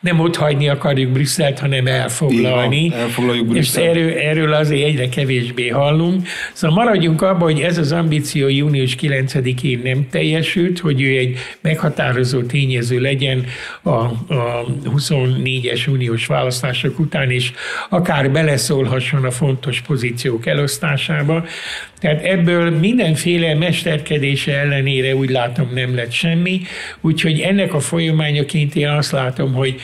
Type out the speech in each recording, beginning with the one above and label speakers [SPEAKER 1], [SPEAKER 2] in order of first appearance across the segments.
[SPEAKER 1] nem ott hagyni akarjuk Brüsszelt, hanem elfoglalni.
[SPEAKER 2] Van, elfoglaljuk Brüsszelt.
[SPEAKER 1] És erről, erről azért egyre kevésbé hallunk. Szóval maradjunk abban, hogy ez az ambíció június 9-én nem teljesült, hogy ő egy meghatározó tényező legyen a, a 24-es uniós választások után, és akár beleszólhasson a fontos pozíciók elosztásába. Tehát ebből mindenféle mesterkedése ellenére úgy látom nem lett semmi, úgyhogy ennek a folyamányoként én azt látom, hogy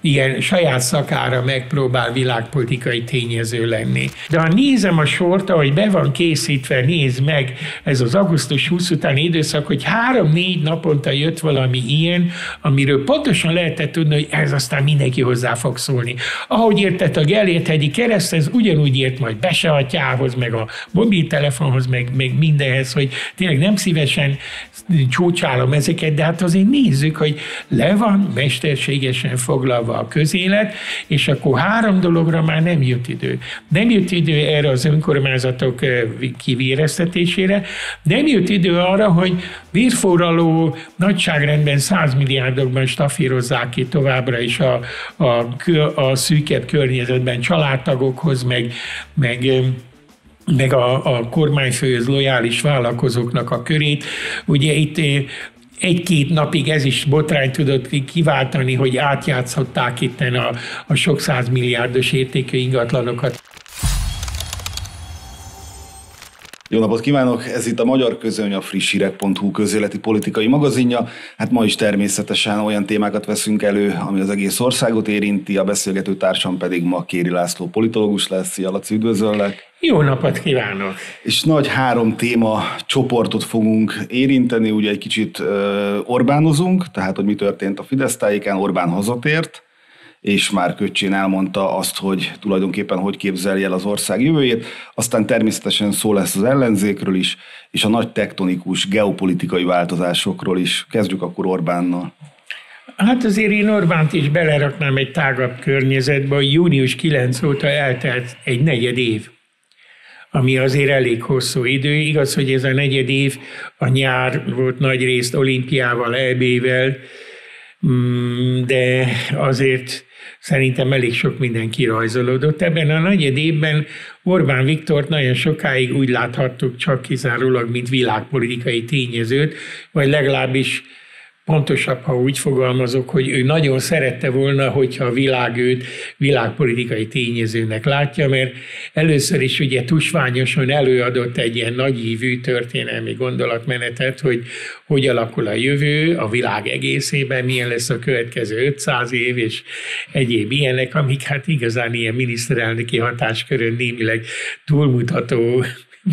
[SPEAKER 1] ilyen saját szakára megpróbál világpolitikai tényező lenni. De ha nézem a sort, ahogy be van készítve, nézd meg ez az augusztus 20 utáni időszak, hogy három-négy naponta jött valami ilyen, amiről pontosan lehetett tudni, hogy ez aztán mindenki hozzá fog szólni. Ahogy értett a Gellért hegyi kereszt, ez ugyanúgy ért majd Beseatyához, meg a mobiltelefonhoz, meg, meg mindenhez, hogy tényleg nem szívesen csúcsálom ezeket, de hát azért nézzük, hogy le van mesterségesen foglalva a közélet, és akkor három dologra már nem jut idő. Nem jut idő erre az önkormányzatok kivéreztetésére, nem jut idő arra, hogy vérforraló nagyságrendben 100 milliárdokban stafírozzák ki továbbra is a, a, a szűkebb környezetben családtagokhoz, meg, meg meg a, a kormányfőhöz lojális vállalkozóknak a körét. Ugye itt egy-két napig ez is botrány tudott kiváltani, hogy átjátszhatták itt a, a sok százmilliárdos értékű ingatlanokat.
[SPEAKER 2] Jó napot kívánok! Ez itt a Magyar Közöny, a frissírek.hu közéleti politikai magazinja. Hát ma is természetesen olyan témákat veszünk elő, ami az egész országot érinti, a beszélgető társam pedig ma Kéri László politológus lesz. Szia Laci, üdvözöllek!
[SPEAKER 1] Jó napot kívánok!
[SPEAKER 2] És nagy három téma csoportot fogunk érinteni, ugye egy kicsit Orbánozunk, tehát hogy mi történt a Fidesz tájéken, Orbán hazatért, és már Köcsén elmondta azt, hogy tulajdonképpen hogy képzelje el az ország jövőjét. Aztán természetesen szó lesz az ellenzékről is, és a nagy tektonikus geopolitikai változásokról is. Kezdjük akkor Orbánnal.
[SPEAKER 1] Hát azért én Orbánt is beleraknám egy tágabb környezetbe, hogy június 9 óta eltelt egy negyed év ami azért elég hosszú idő. Igaz, hogy ez a negyed év, a nyár volt nagy részt olimpiával, EB-vel, de azért szerintem elég sok minden kirajzolódott. Ebben a negyed évben Orbán Viktort nagyon sokáig úgy láthattuk csak kizárólag, mint világpolitikai tényezőt, vagy legalábbis pontosabb, ha úgy fogalmazok, hogy ő nagyon szerette volna, hogyha a világ őt világpolitikai tényezőnek látja, mert először is ugye tusványosan előadott egy ilyen nagyívű történelmi gondolatmenetet, hogy hogy alakul a jövő a világ egészében, milyen lesz a következő 500 év, és egyéb ilyenek, amik hát igazán ilyen miniszterelnöki hatáskörön némileg túlmutató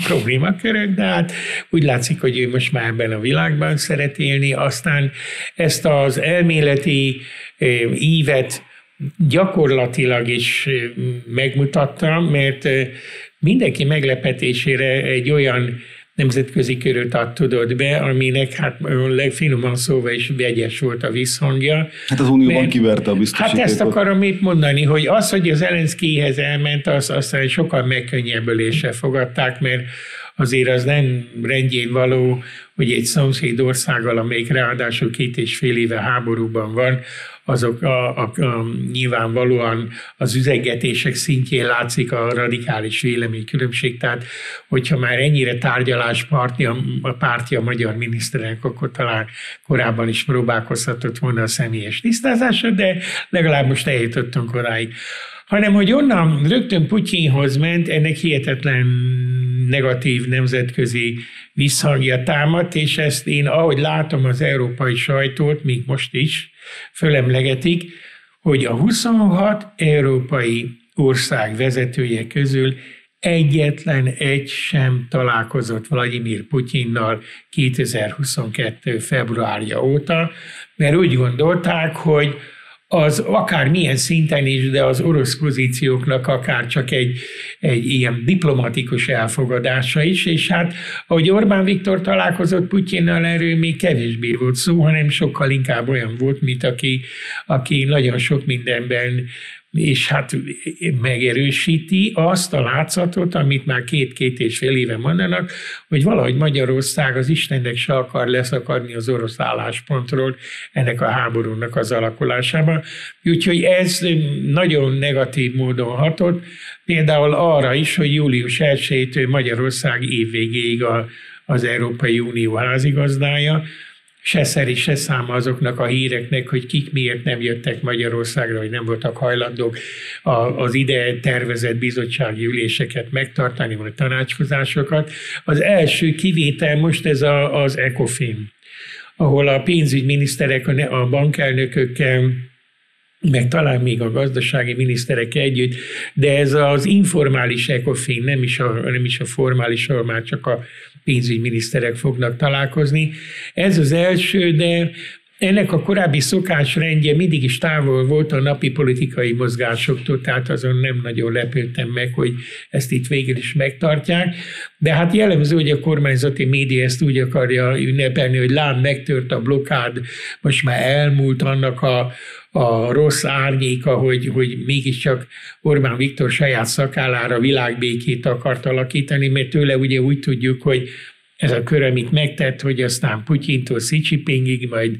[SPEAKER 1] problémakörök, de hát úgy látszik, hogy ő most már ebben a világban szeret élni. Aztán ezt az elméleti ívet gyakorlatilag is megmutattam, mert mindenki meglepetésére egy olyan nemzetközi köröt tudod be, aminek hát legfinoman szóval is vegyes volt a visszhangja.
[SPEAKER 2] Hát az Unióban mert, kiverte a biztosítékot.
[SPEAKER 1] Hát ezt akarom itt mondani, hogy az, hogy az Elenszkihez elment, az aztán sokkal megkönnyebbüléssel fogadták, mert azért az nem rendjén való, hogy egy szomszéd országgal, amelyik ráadásul két és fél éve háborúban van, azok a, a, a, nyilvánvalóan az üzegetések szintjén látszik a radikális véleménykülönbség. Tehát, hogyha már ennyire tárgyalás pártja, a pártja a magyar miniszterelnök, akkor talán korábban is próbálkozhatott volna a személyes tisztázásra, de legalább most eljutottunk odáig hanem hogy onnan rögtön Putyinhoz ment, ennek hihetetlen negatív nemzetközi visszhangja támadt, és ezt én, ahogy látom az európai sajtót, még most is fölemlegetik, hogy a 26 európai ország vezetője közül egyetlen egy sem találkozott Vladimir Putyinnal 2022. februárja óta, mert úgy gondolták, hogy az akár milyen szinten is, de az orosz pozícióknak akár csak egy, egy ilyen diplomatikus elfogadása is, és hát ahogy Orbán Viktor találkozott Putyinnal, erről még kevésbé volt szó, hanem sokkal inkább olyan volt, mint aki, aki nagyon sok mindenben és hát megerősíti azt a látszatot, amit már két-két és fél éve mondanak, hogy valahogy Magyarország az Istennek se akar leszakadni az orosz álláspontról ennek a háborúnak az alakulásában. Úgyhogy ez nagyon negatív módon hatott, például arra is, hogy július 1-től Magyarország évvégéig a, az Európai Unió házigazdája, se szeri, se száma azoknak a híreknek, hogy kik miért nem jöttek Magyarországra, hogy nem voltak hajlandók az ide tervezett bizottsági üléseket megtartani, vagy tanácskozásokat. Az első kivétel most ez a, az ECOFIN, ahol a pénzügyminiszterek, a bankelnökökkel, meg talán még a gazdasági miniszterek együtt, de ez az informális ECOFIN, nem is a, nem is a formális, ahol már csak a pénzügyminiszterek fognak találkozni. Ez az első, de ennek a korábbi szokásrendje mindig is távol volt a napi politikai mozgásoktól, tehát azon nem nagyon lepődtem meg, hogy ezt itt végül is megtartják. De hát jellemző, hogy a kormányzati média ezt úgy akarja ünnepelni, hogy lám megtört a blokád, most már elmúlt annak a, a rossz árnyéka, hogy, hogy mégiscsak Orbán Viktor saját szakállára világbékét akart alakítani, mert tőle ugye úgy tudjuk, hogy ez a kör, amit megtett, hogy aztán Putyintól Xi Jinpingig, majd,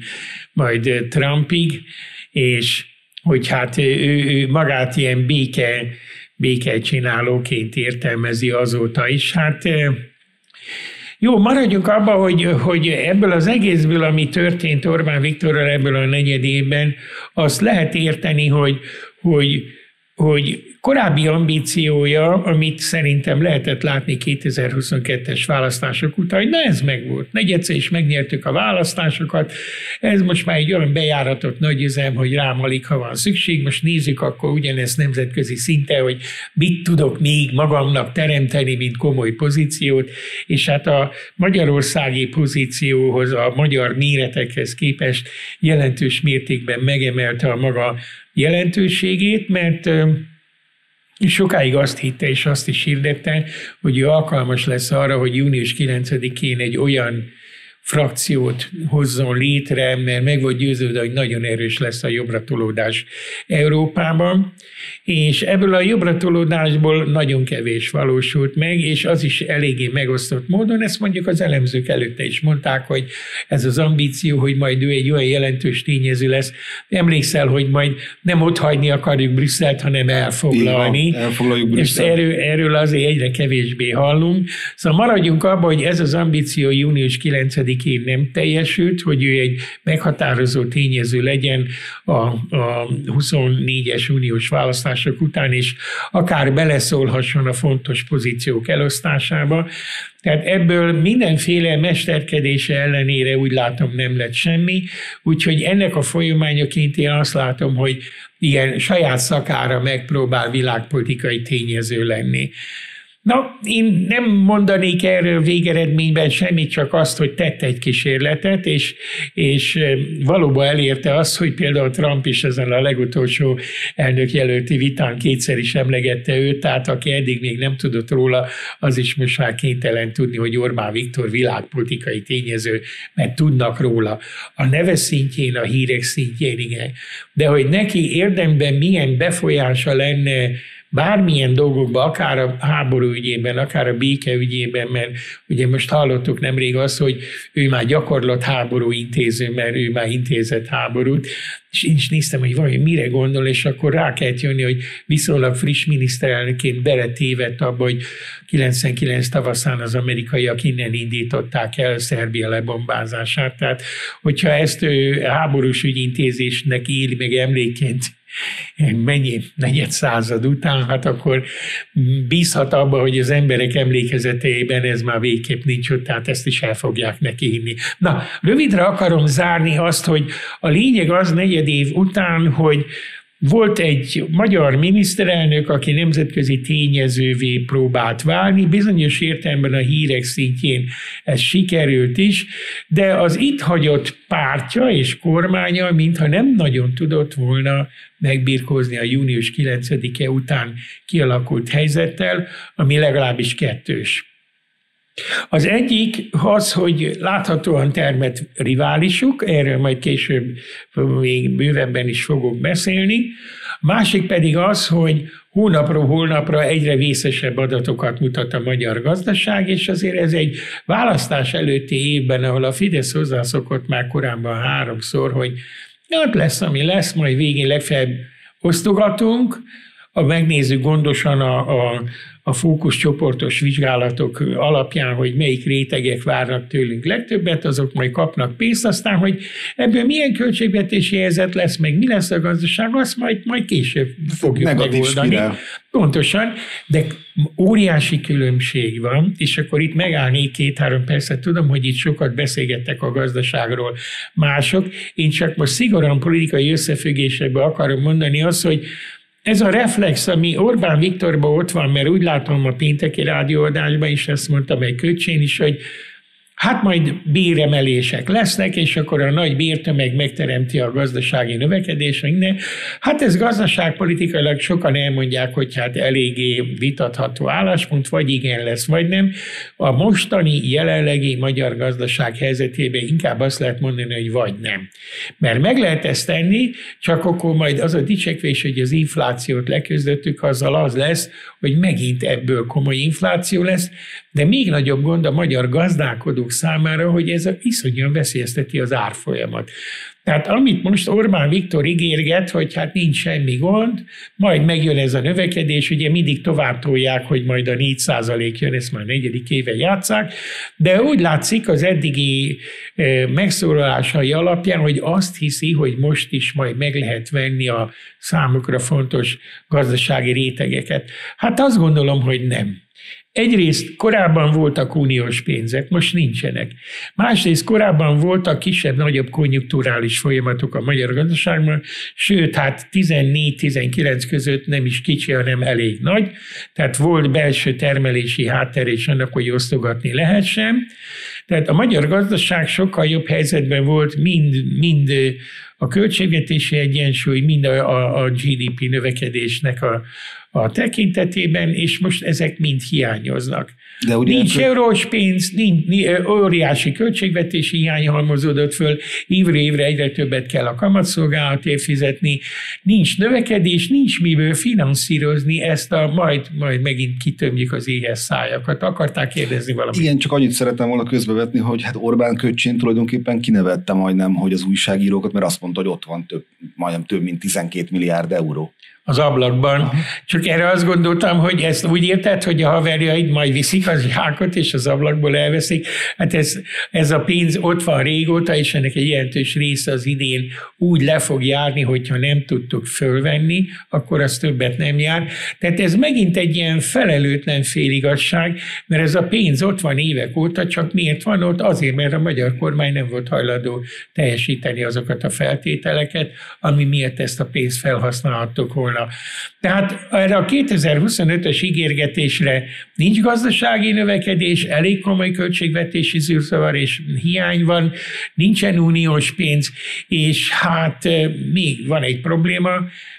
[SPEAKER 1] majd Trumpig, és hogy hát ő, ő magát ilyen béke, béke csinálóként értelmezi azóta is. Hát jó, maradjunk abba, hogy, hogy ebből az egészből, ami történt Orbán Viktorral ebből a negyedében, azt lehet érteni, hogy, hogy, hogy korábbi ambíciója, amit szerintem lehetett látni 2022-es választások után, hogy na ez megvolt. Negyedszer is megnyertük a választásokat, ez most már egy olyan bejáratott nagy üzem, hogy rám alig, ha van szükség. Most nézzük akkor ugyanezt nemzetközi szinten, hogy mit tudok még magamnak teremteni, mint komoly pozíciót, és hát a magyarországi pozícióhoz, a magyar méretekhez képest jelentős mértékben megemelte a maga jelentőségét, mert sokáig azt hitte, és azt is hirdette, hogy ő alkalmas lesz arra, hogy június 9-én egy olyan frakciót hozzon létre, mert meg volt győződve, hogy nagyon erős lesz a jobbra tolódás Európában, és ebből a jobbra tolódásból nagyon kevés valósult meg, és az is eléggé megosztott módon, ezt mondjuk az elemzők előtte is mondták, hogy ez az ambíció, hogy majd ő egy olyan jelentős tényező lesz. Emlékszel, hogy majd nem ott hagyni akarjuk Brüsszelt, hanem elfoglalni. Igen,
[SPEAKER 2] elfoglaljuk Brüsszelt.
[SPEAKER 1] És erről, erről azért egyre kevésbé hallunk. Szóval maradjunk abban, hogy ez az ambíció június 9-én nem teljesült, hogy ő egy meghatározó tényező legyen a, a 24-es uniós választások után, és akár beleszólhasson a fontos pozíciók elosztásába. Tehát ebből mindenféle mesterkedése ellenére úgy látom nem lett semmi, úgyhogy ennek a folyamányoként én azt látom, hogy ilyen saját szakára megpróbál világpolitikai tényező lenni. Na, én nem mondanék erről végeredményben semmit, csak azt, hogy tett egy kísérletet, és, és valóban elérte azt, hogy például Trump is ezen a legutolsó elnök jelölti vitán kétszer is emlegette őt, tehát aki eddig még nem tudott róla, az is most már kénytelen tudni, hogy Orbán Viktor világpolitikai tényező, mert tudnak róla. A neve szintjén, a hírek szintjén, igen. De hogy neki érdemben milyen befolyása lenne bármilyen dolgokban, akár a háború ügyében, akár a béke ügyében, mert ugye most hallottuk nemrég azt, hogy ő már gyakorlott háború intéző, mert ő már intézett háborút, és én is néztem, hogy valami mire gondol, és akkor rá kellett jönni, hogy viszonylag friss miniszterelnöként beletévedt abba, hogy 99 tavaszán az amerikaiak innen indították el Szerbia lebombázását. Tehát, hogyha ezt ő háborús ügyintézésnek éli meg emléként mennyi negyed század után, hát akkor bízhat abba, hogy az emberek emlékezetében ez már végképp nincs ott, tehát ezt is el fogják neki hinni. Na, rövidre akarom zárni azt, hogy a lényeg az negyed év után, hogy volt egy magyar miniszterelnök, aki nemzetközi tényezővé próbált válni, bizonyos értelemben a hírek szintjén ez sikerült is, de az itt hagyott pártja és kormánya, mintha nem nagyon tudott volna megbirkózni a június 9-e után kialakult helyzettel, ami legalábbis kettős. Az egyik az, hogy láthatóan termet riválisuk, erről majd később még bővebben is fogok beszélni. Másik pedig az, hogy hónapról hónapra egyre vészesebb adatokat mutat a magyar gazdaság, és azért ez egy választás előtti évben, ahol a Fidesz hozzászokott már korábban háromszor, hogy ott lesz, ami lesz, majd végén legfeljebb osztogatunk, ha megnézzük gondosan a, a, a fókuszcsoportos vizsgálatok alapján, hogy melyik rétegek várnak tőlünk legtöbbet, azok majd kapnak pénzt, aztán, hogy ebből milyen költségvetési helyzet lesz, meg mi lesz a gazdaság, azt majd, majd később fogjuk Negatív megoldani. Spirál. Pontosan, de óriási különbség van, és akkor itt megállnék két-három percet. Tudom, hogy itt sokat beszélgettek a gazdaságról mások. Én csak most szigorúan politikai összefüggésekben akarom mondani azt, hogy ez a reflex, ami Orbán Viktorban ott van, mert úgy látom a pénteki rádióadásban is ezt mondtam egy köcsén is, hogy Hát majd béremelések lesznek, és akkor a nagy bértömeg megteremti a gazdasági növekedést, minden. Hát ez gazdaságpolitikailag sokan elmondják, hogy hát eléggé vitatható álláspont, vagy igen lesz, vagy nem. A mostani, jelenlegi magyar gazdaság helyzetében inkább azt lehet mondani, hogy vagy nem. Mert meg lehet ezt tenni, csak akkor majd az a dicsekvés, hogy az inflációt leküzdöttük, azzal az lesz, hogy megint ebből komoly infláció lesz, de még nagyobb gond a magyar gazdálkodók számára, hogy ez iszonyan veszélyezteti az árfolyamat. Tehát amit most Orbán Viktor ígérget, hogy hát nincs semmi gond, majd megjön ez a növekedés, ugye mindig tovább tolják, hogy majd a 4 jön, ezt már negyedik éve játszák, de úgy látszik az eddigi megszólalásai alapján, hogy azt hiszi, hogy most is majd meg lehet venni a számukra fontos gazdasági rétegeket. Hát azt gondolom, hogy nem. Egyrészt korábban voltak uniós pénzek, most nincsenek. Másrészt korábban voltak kisebb-nagyobb konjunkturális folyamatok a magyar gazdaságban, sőt, hát 14-19 között nem is kicsi, hanem elég nagy. Tehát volt belső termelési hátter, és annak, hogy osztogatni lehessen. Tehát a magyar gazdaság sokkal jobb helyzetben volt mind, mind a költségvetési egyensúly, mind a, a, a GDP növekedésnek a, a tekintetében, és most ezek mind hiányoznak. De ugye nincs akkor... eurós pénz, nincs, nincs, óriási költségvetési hiány halmozódott föl, évre évre egyre többet kell a kamatszolgálatért fizetni, nincs növekedés, nincs miből finanszírozni ezt a majd, majd megint kitömjük az éhes szájakat. Akarták kérdezni valamit?
[SPEAKER 2] Igen, csak annyit szeretem volna közbevetni, hogy hát Orbán Köcsén tulajdonképpen kinevette majdnem, hogy az újságírókat, mert azt mondta, hogy ott van több, majdnem több mint 12 milliárd euró
[SPEAKER 1] az ablakban. Csak erre azt gondoltam, hogy ezt úgy érted, hogy a haverjaid majd viszik az zsákot, és az ablakból elveszik. Hát ez, ez a pénz ott van régóta, és ennek egy jelentős része az idén úgy le fog járni, hogyha nem tudtuk fölvenni, akkor az többet nem jár. Tehát ez megint egy ilyen felelőtlen féligasság, mert ez a pénz ott van évek óta, csak miért van ott? Azért, mert a magyar kormány nem volt hajlandó teljesíteni azokat a feltételeket, ami miatt ezt a pénzt felhasználhattuk volna volna. Tehát erre a 2025-ös ígérgetésre nincs gazdasági növekedés, elég komoly költségvetési zűrzavar és hiány van, nincsen uniós pénz, és hát még van egy probléma,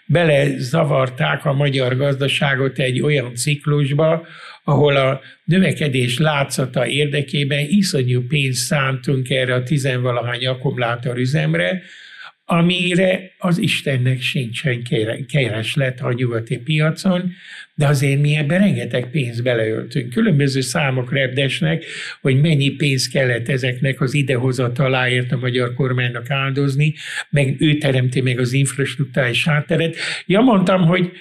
[SPEAKER 1] belezavarták a magyar gazdaságot egy olyan ciklusba, ahol a növekedés látszata érdekében iszonyú pénzt szántunk erre a tizenvalahány akkumulátor üzemre, amire az Istennek sincsen kereslet a nyugati piacon, de azért mi ebben rengeteg pénzt beleöltünk. Különböző számok repdesnek, hogy mennyi pénz kellett ezeknek az idehozataláért a magyar kormánynak áldozni, meg ő teremti meg az infrastruktúrális hátteret. Ja, mondtam, hogy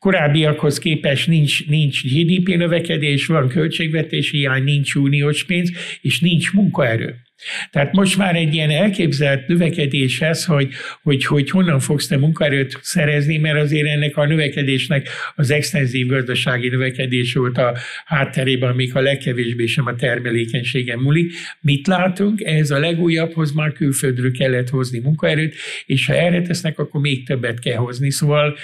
[SPEAKER 1] korábbiakhoz képest nincs, nincs GDP növekedés, van költségvetési hiány, nincs uniós pénz, és nincs munkaerő. Tehát most már egy ilyen elképzelt növekedéshez, hogy, hogy, hogy honnan fogsz te munkaerőt szerezni, mert azért ennek a növekedésnek az extenzív gazdasági növekedés volt a hátterében, amik a legkevésbé sem a termelékenységen múlik. Mit látunk? Ez a legújabbhoz már külföldről kellett hozni munkaerőt, és ha erre tesznek, akkor még többet kell hozni. Szóval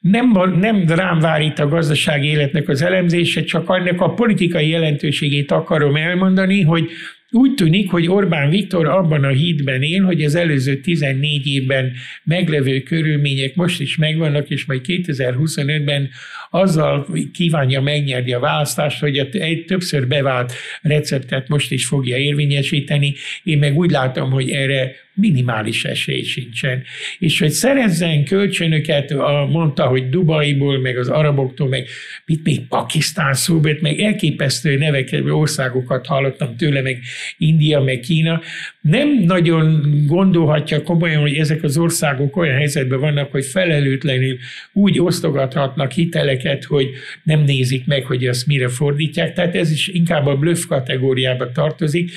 [SPEAKER 1] nem, nem rám vár itt a gazdasági életnek az elemzése, csak annak a politikai jelentőségét akarom elmondani, hogy úgy tűnik, hogy Orbán Viktor abban a hídben él, hogy az előző 14 évben meglevő körülmények most is megvannak, és majd 2025-ben azzal kívánja megnyerni a választást, hogy egy többször bevált receptet most is fogja érvényesíteni. Én meg úgy látom, hogy erre minimális esély sincsen. És hogy szerezzen kölcsönöket, a, mondta, hogy Dubaiból, meg az araboktól, meg mit még Pakisztán szóbet, meg elképesztő nevek, országokat hallottam tőle, meg India, meg Kína, nem nagyon gondolhatja komolyan, hogy ezek az országok olyan helyzetben vannak, hogy felelőtlenül úgy osztogathatnak hiteleket, hogy nem nézik meg, hogy azt mire fordítják. Tehát ez is inkább a bluff kategóriába tartozik.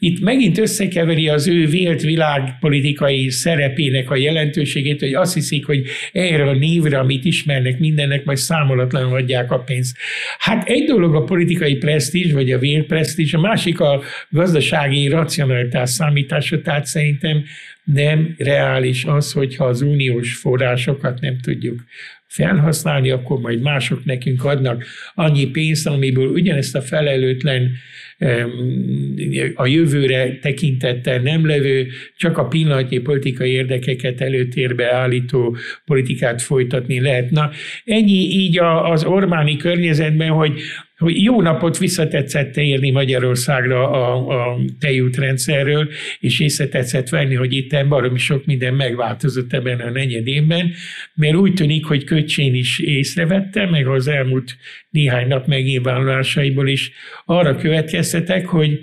[SPEAKER 1] Itt megint összekeveri az ő vélt világpolitikai szerepének a jelentőségét, hogy azt hiszik, hogy erre a névre, amit ismernek mindennek, majd számolatlanul adják a pénzt. Hát egy dolog a politikai presztízs, vagy a vélt presztízs, a másik a gazdasági racionalitás számítása, tehát szerintem nem reális az, hogyha az uniós forrásokat nem tudjuk felhasználni, akkor majd mások nekünk adnak annyi pénzt, amiből ugyanezt a felelőtlen a jövőre tekintettel nem levő, csak a pillanatnyi politikai érdekeket előtérbe állító politikát folytatni lehet. Na, ennyi így az Orbáni környezetben, hogy hogy jó napot visszatetszett érni Magyarországra a, a tejútrendszerről, és észre tetszett venni, hogy itt baromi sok minden megváltozott ebben a negyedében, mert úgy tűnik, hogy Köcsén is észrevette, meg az elmúlt néhány nap megnyilvánulásaiból is arra következtetek, hogy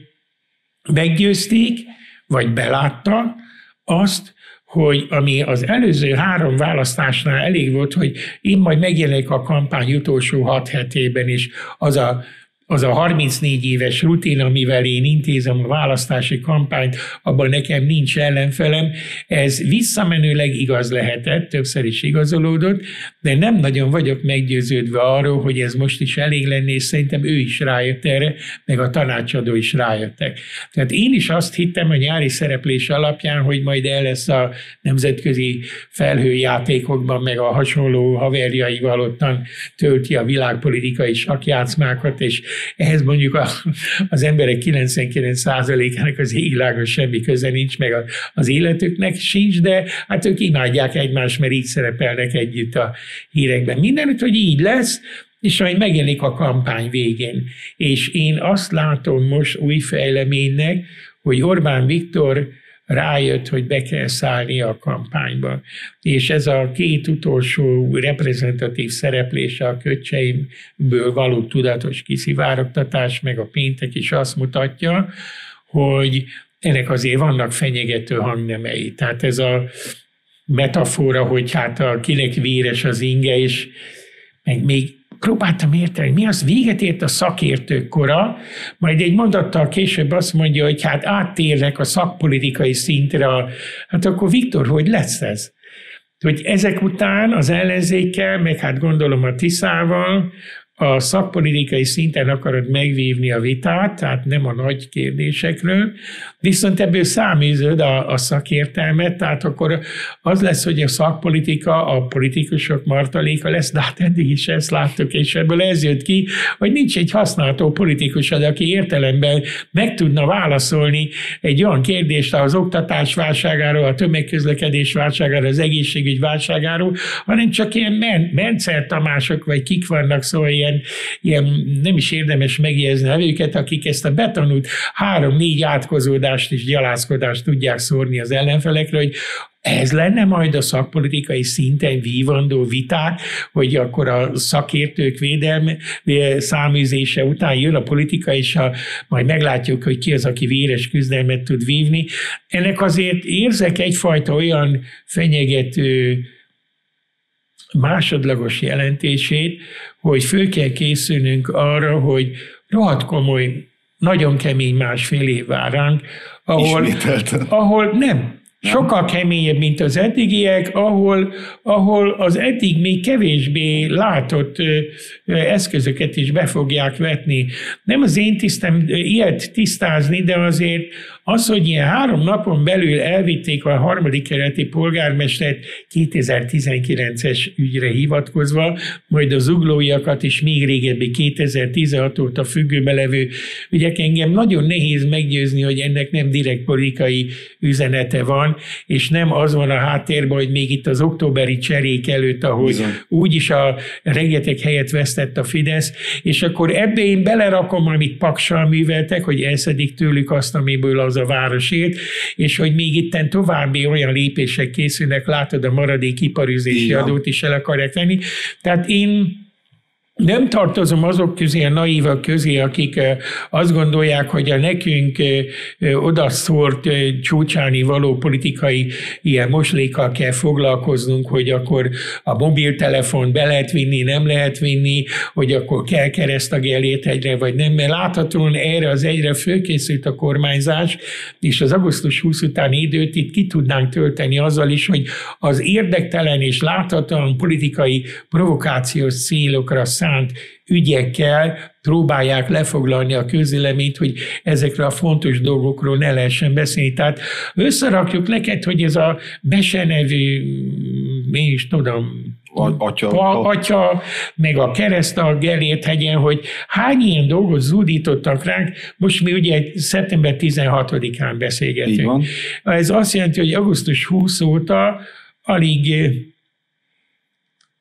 [SPEAKER 1] meggyőzték, vagy belátta azt, hogy ami az előző három választásnál elég volt, hogy én majd megjelenik a kampány utolsó hat hetében is. Az a az a 34 éves rutin, amivel én intézem a választási kampányt, abban nekem nincs ellenfelem, ez visszamenőleg igaz lehetett, többször is igazolódott, de nem nagyon vagyok meggyőződve arról, hogy ez most is elég lenne, és szerintem ő is rájött erre, meg a tanácsadó is rájöttek. Tehát én is azt hittem a nyári szereplés alapján, hogy majd el lesz a nemzetközi felhőjátékokban, meg a hasonló haverjaival ottan tölti a világpolitikai sakjátszmákat, és ehhez mondjuk a, az emberek 99%-ának az églágon semmi köze nincs, meg az életüknek sincs, de hát ők imádják egymást, mert így szerepelnek együtt a hírekben. Mindenütt, hogy így lesz, és majd megjelenik a kampány végén. És én azt látom most új fejleménynek, hogy Orbán Viktor rájött, hogy be kell szállni a kampányba. És ez a két utolsó reprezentatív szereplése a köcseimből való tudatos kiszivárogtatás, meg a péntek is azt mutatja, hogy ennek azért vannak fenyegető hangnemei. Tehát ez a metafora, hogy hát a kinek véres az inge, és meg még próbáltam érteni, mi az véget ért a szakértők kora, majd egy mondattal később azt mondja, hogy hát áttérnek a szakpolitikai szintre, hát akkor Viktor, hogy lesz ez? Hogy ezek után az ellenzékkel, meg hát gondolom a Tiszával, a szakpolitikai szinten akarod megvívni a vitát, tehát nem a nagy kérdésekről, viszont ebből száműzöd a, a szakértelmet, tehát akkor az lesz, hogy a szakpolitika, a politikusok martaléka lesz, de hát eddig is ezt láttuk, és ebből ez jött ki, hogy nincs egy használható politikusod, aki értelemben meg tudna válaszolni egy olyan kérdést az oktatás válságáról, a tömegközlekedés válságáról, az egészségügy válságáról, hanem csak ilyen Men- Mencer Tamások, vagy kik vannak, szóval ilyen nem is érdemes megjegyezni nevüket, akik ezt a betanult három-négy átkozódást és gyalázkodást tudják szórni az ellenfelekre, hogy ez lenne majd a szakpolitikai szinten vívandó viták, hogy akkor a szakértők védelme, száműzése után jön a politika, és a, majd meglátjuk, hogy ki az, aki véres küzdelmet tud vívni. Ennek azért érzek egyfajta olyan fenyegető másodlagos jelentését, hogy föl kell készülnünk arra, hogy rohadt komoly, nagyon kemény másfél év vár ránk, ahol, ahol nem, Sokkal keményebb, mint az eddigiek, ahol, ahol az eddig még kevésbé látott eszközöket is be fogják vetni. Nem az én tisztem ilyet tisztázni, de azért az, hogy ilyen három napon belül elvitték a harmadik kereti polgármestert 2019-es ügyre hivatkozva, majd az uglóiakat is még régebbi 2016 óta függőbe levő ügyek engem nagyon nehéz meggyőzni, hogy ennek nem direkt politikai üzenete van, van, és nem az van a háttérben, hogy még itt az októberi cserék előtt, ahogy Bizony. úgyis a rengeteg helyet vesztett a Fidesz, és akkor ebbe én belerakom, amit paksal műveltek, hogy elszedik tőlük azt, amiből az a város élt, és hogy még itten további olyan lépések készülnek, látod, a maradék iparüzési adót is el akarják venni. Tehát én nem tartozom azok közé, a naívak közé, akik azt gondolják, hogy a nekünk odaszórt csúcsáni való politikai ilyen moslékkal kell foglalkoznunk, hogy akkor a mobiltelefon be lehet vinni, nem lehet vinni, hogy akkor kell keresztagellét egyre, vagy nem, mert láthatóan erre az egyre fölkészült a kormányzás, és az augusztus 20 utáni időt itt ki tudnánk tölteni azzal is, hogy az érdektelen és láthatóan politikai provokációs célokra szánt ügyekkel próbálják lefoglalni a közéleményt, hogy ezekre a fontos dolgokról ne lehessen beszélni. Tehát összerakjuk neked, hogy ez a Bese nevű, én is tudom, atya, pa, atya, meg a kereszt a Gellért hegyen, hogy hány ilyen dolgot zúdítottak ránk. Most mi ugye szeptember 16-án beszélgetünk. Ez azt jelenti, hogy augusztus 20 óta alig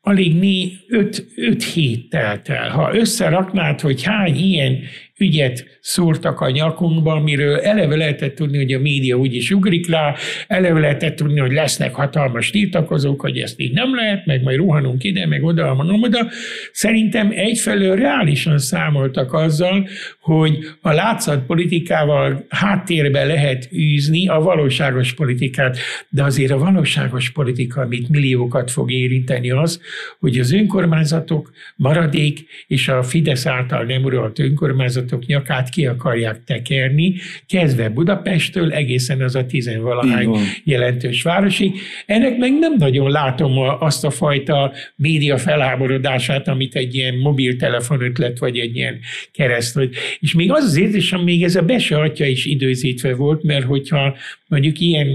[SPEAKER 1] alig né, öt, öt hét telt el. Ha összeraknád, hogy hány ilyen ügyet szúrtak a nyakunkba, amiről eleve lehetett tudni, hogy a média úgyis ugrik rá, eleve lehetett tudni, hogy lesznek hatalmas tiltakozók, hogy ezt így nem lehet, meg majd ruhanunk ide, meg oda, mondom oda. Szerintem egyfelől reálisan számoltak azzal, hogy a látszat politikával háttérbe lehet űzni a valóságos politikát, de azért a valóságos politika, amit milliókat fog érinteni az, hogy az önkormányzatok maradék és a Fidesz által nem uralt önkormányzatok önkormányzatok nyakát ki akarják tekerni, kezdve Budapesttől egészen az a tizenvalahány jelentős városig. Ennek meg nem nagyon látom azt a fajta média felháborodását, amit egy ilyen mobiltelefon ötlet, vagy egy ilyen kereszt. És még az az érzésem, még ez a Bese atya is időzítve volt, mert hogyha mondjuk ilyen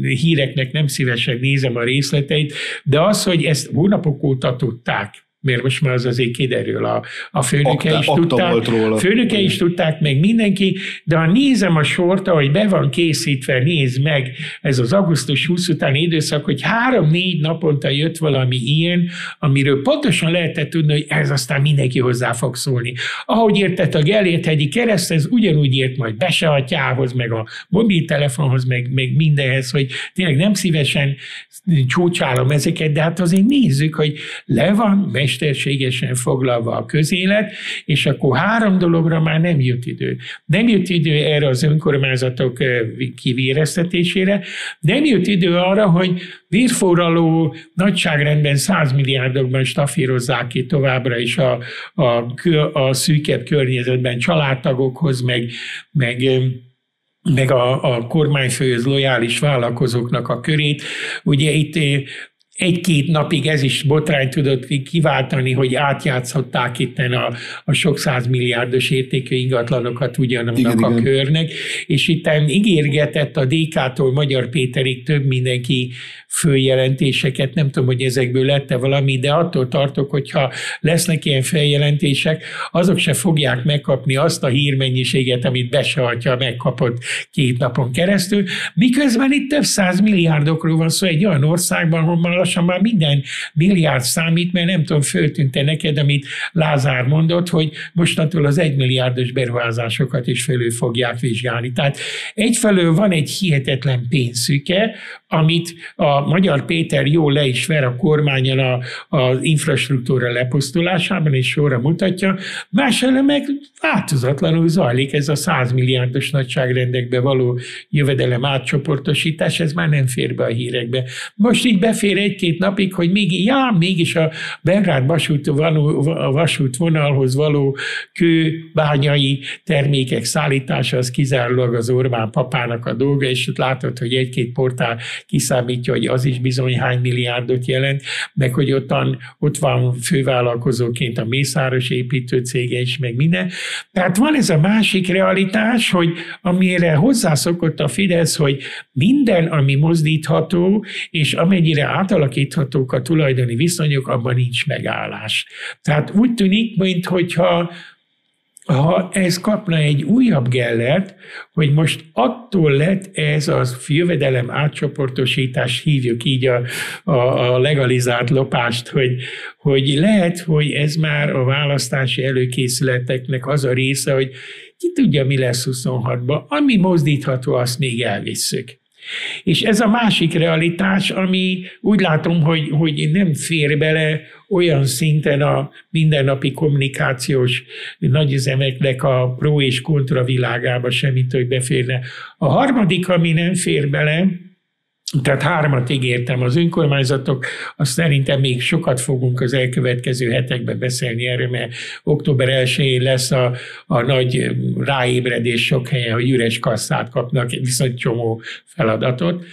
[SPEAKER 1] híreknek nem szívesen nézem a részleteit, de az, hogy ezt hónapok óta tudták, mert most már az azért kiderül. A, a főnöke akta, is tudták, volt róla. főnöke is tudták, meg mindenki, de ha nézem a sort, ahogy be van készítve, nézd meg, ez az augusztus 20 utáni időszak, hogy három-négy naponta jött valami ilyen, amiről pontosan lehetett tudni, hogy ez aztán mindenki hozzá fog szólni. Ahogy értett a Gellért-hegyi kereszt, ez ugyanúgy ért majd Bese atyához, meg a mobiltelefonhoz, meg, meg mindenhez, hogy tényleg nem szívesen csúcsálom ezeket, de hát azért nézzük, hogy le van, mesterségesen foglalva a közélet, és akkor három dologra már nem jut idő. Nem jut idő erre az önkormányzatok kivéreztetésére, nem jut idő arra, hogy vérforraló nagyságrendben 100 milliárdokban stafírozzák ki továbbra is a, a, a szűkebb környezetben családtagokhoz, meg, meg meg a, a kormányfőhöz lojális vállalkozóknak a körét. Ugye itt egy-két napig ez is botrány tudott kiváltani, hogy átjátszhatták itt a, a sok százmilliárdos értékű ingatlanokat ugyanannak igen, a igen. körnek, és itt ígérgetett a DK-tól Magyar Péterig több mindenki följelentéseket, nem tudom, hogy ezekből lette valami, de attól tartok, hogyha lesznek ilyen feljelentések, azok se fogják megkapni azt a hírmennyiséget, amit Besehatja megkapott két napon keresztül, miközben itt több száz milliárdokról van szó egy olyan országban, ahol lassan már minden milliárd számít, mert nem tudom, föltűnte neked, amit Lázár mondott, hogy mostantól az egymilliárdos beruházásokat is felül fogják vizsgálni. Tehát egyfelől van egy hihetetlen pénzszüke, amit a Magyar Péter jól le is ver a kormányon az infrastruktúra leposztulásában, és sorra mutatja, másfelől meg változatlanul zajlik ez a 100 milliárdos nagyságrendekbe való jövedelem átcsoportosítás, ez már nem fér be a hírekbe. Most így befér egy-két napig, hogy még, já, mégis a Belgrád vasút, való, vasútvonalhoz való kőbányai termékek szállítása az kizárólag az Orbán papának a dolga, és ott látod, hogy egy-két portál kiszámítja, hogy az is bizony hány milliárdot jelent, meg hogy ottan, ott van fővállalkozóként a Mészáros építőcége is, meg minden. Tehát van ez a másik realitás, hogy amire hozzászokott a Fidesz, hogy minden, ami mozdítható, és amennyire átalakíthatók a tulajdoni viszonyok, abban nincs megállás. Tehát úgy tűnik, mintha ha ez kapna egy újabb gellert, hogy most attól lett ez az jövedelem átcsoportosítás, hívjuk így a, a, a legalizált lopást, hogy, hogy lehet, hogy ez már a választási előkészületeknek az a része, hogy ki tudja, mi lesz 26-ban, ami mozdítható, azt még elvisszük. És ez a másik realitás, ami úgy látom, hogy, hogy nem fér bele olyan szinten a mindennapi kommunikációs nagyüzemeknek a pro és kontra világába semmit, hogy beférne. A harmadik, ami nem fér bele, tehát hármat ígértem az önkormányzatok, azt szerintem még sokat fogunk az elkövetkező hetekben beszélni erről, mert október 1-én lesz a, a nagy ráébredés sok helyen, hogy üres kasszát kapnak, viszont csomó feladatot.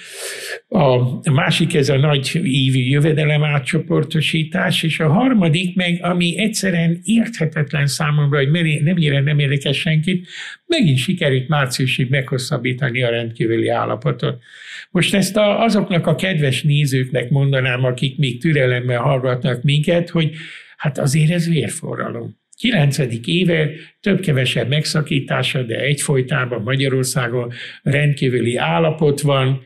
[SPEAKER 1] A másik ez a nagy ívű jövedelem átcsoportosítás, és a harmadik meg, ami egyszerűen érthetetlen számomra, hogy nem ére nem érdekes senkit, megint sikerült márciusig meghosszabbítani a rendkívüli állapotot. Most ezt a, azoknak a kedves nézőknek mondanám, akik még türelemmel hallgatnak minket, hogy hát azért ez vérforralom. Kilencedik éve több-kevesebb megszakítása, de egyfolytában Magyarországon rendkívüli állapot van,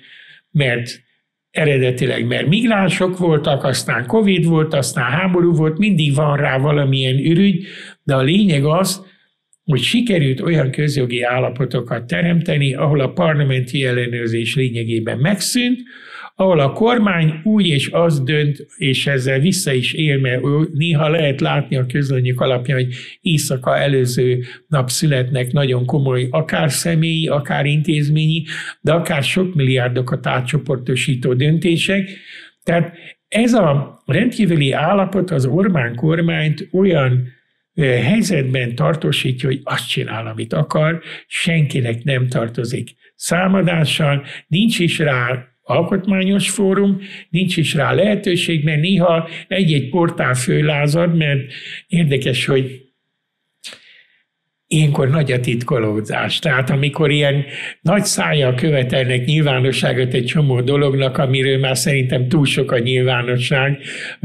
[SPEAKER 1] mert eredetileg, mert migránsok voltak, aztán Covid volt, aztán háború volt, mindig van rá valamilyen ürügy, de a lényeg az, hogy sikerült olyan közjogi állapotokat teremteni, ahol a parlamenti ellenőrzés lényegében megszűnt, ahol a kormány úgy és az dönt, és ezzel vissza is él, mert néha lehet látni a közlönyök alapján, hogy éjszaka előző nap születnek nagyon komoly, akár személyi, akár intézményi, de akár sok milliárdokat átcsoportosító döntések. Tehát ez a rendkívüli állapot az Orbán kormányt olyan helyzetben tartósítja, hogy azt csinál, amit akar, senkinek nem tartozik számadással, nincs is rá alkotmányos fórum, nincs is rá lehetőség, mert néha egy-egy portál főlázad, mert érdekes, hogy ilyenkor nagy a titkolódzás. Tehát amikor ilyen nagy szájjal követelnek nyilvánosságot egy csomó dolognak, amiről már szerintem túl sok a nyilvánosság,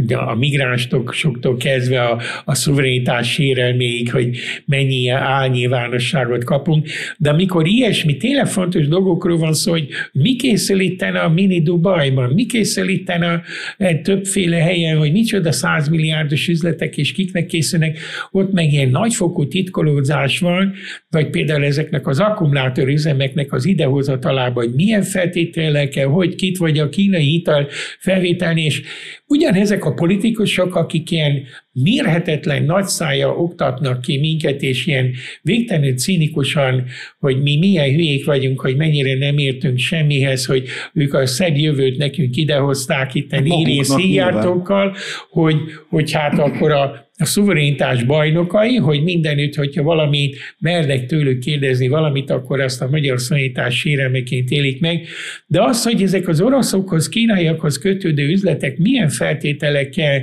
[SPEAKER 1] a migránstól soktól kezdve a, a szuverenitás sérelméig, hogy mennyi álnyilvánosságot kapunk, de amikor ilyesmi tényleg fontos dolgokról van szó, hogy mi készül itten a mini Dubajban, mi készül itten a, a többféle helyen, hogy micsoda százmilliárdos üzletek és kiknek készülnek, ott meg ilyen nagyfokú titkolódzás van, vagy például ezeknek az akkumulátor üzemeknek az idehozatalában, hogy milyen feltételekkel, hogy kit vagy a kínai hital felvételni, és ugyanezek a politikusok, akik ilyen mérhetetlen nagy szája oktatnak ki minket, és ilyen végtelenül cínikusan, hogy mi milyen hülyék vagyunk, hogy mennyire nem értünk semmihez, hogy ők a szebb jövőt nekünk idehozták itt élén szíjártókkal, hogy, hogy hát akkor a a szuverénitás bajnokai, hogy mindenütt, hogyha valamit mernek tőlük kérdezni valamit, akkor azt a magyar szuverénitás sérelmeként élik meg. De az, hogy ezek az oroszokhoz, kínaiakhoz kötődő üzletek milyen feltételekkel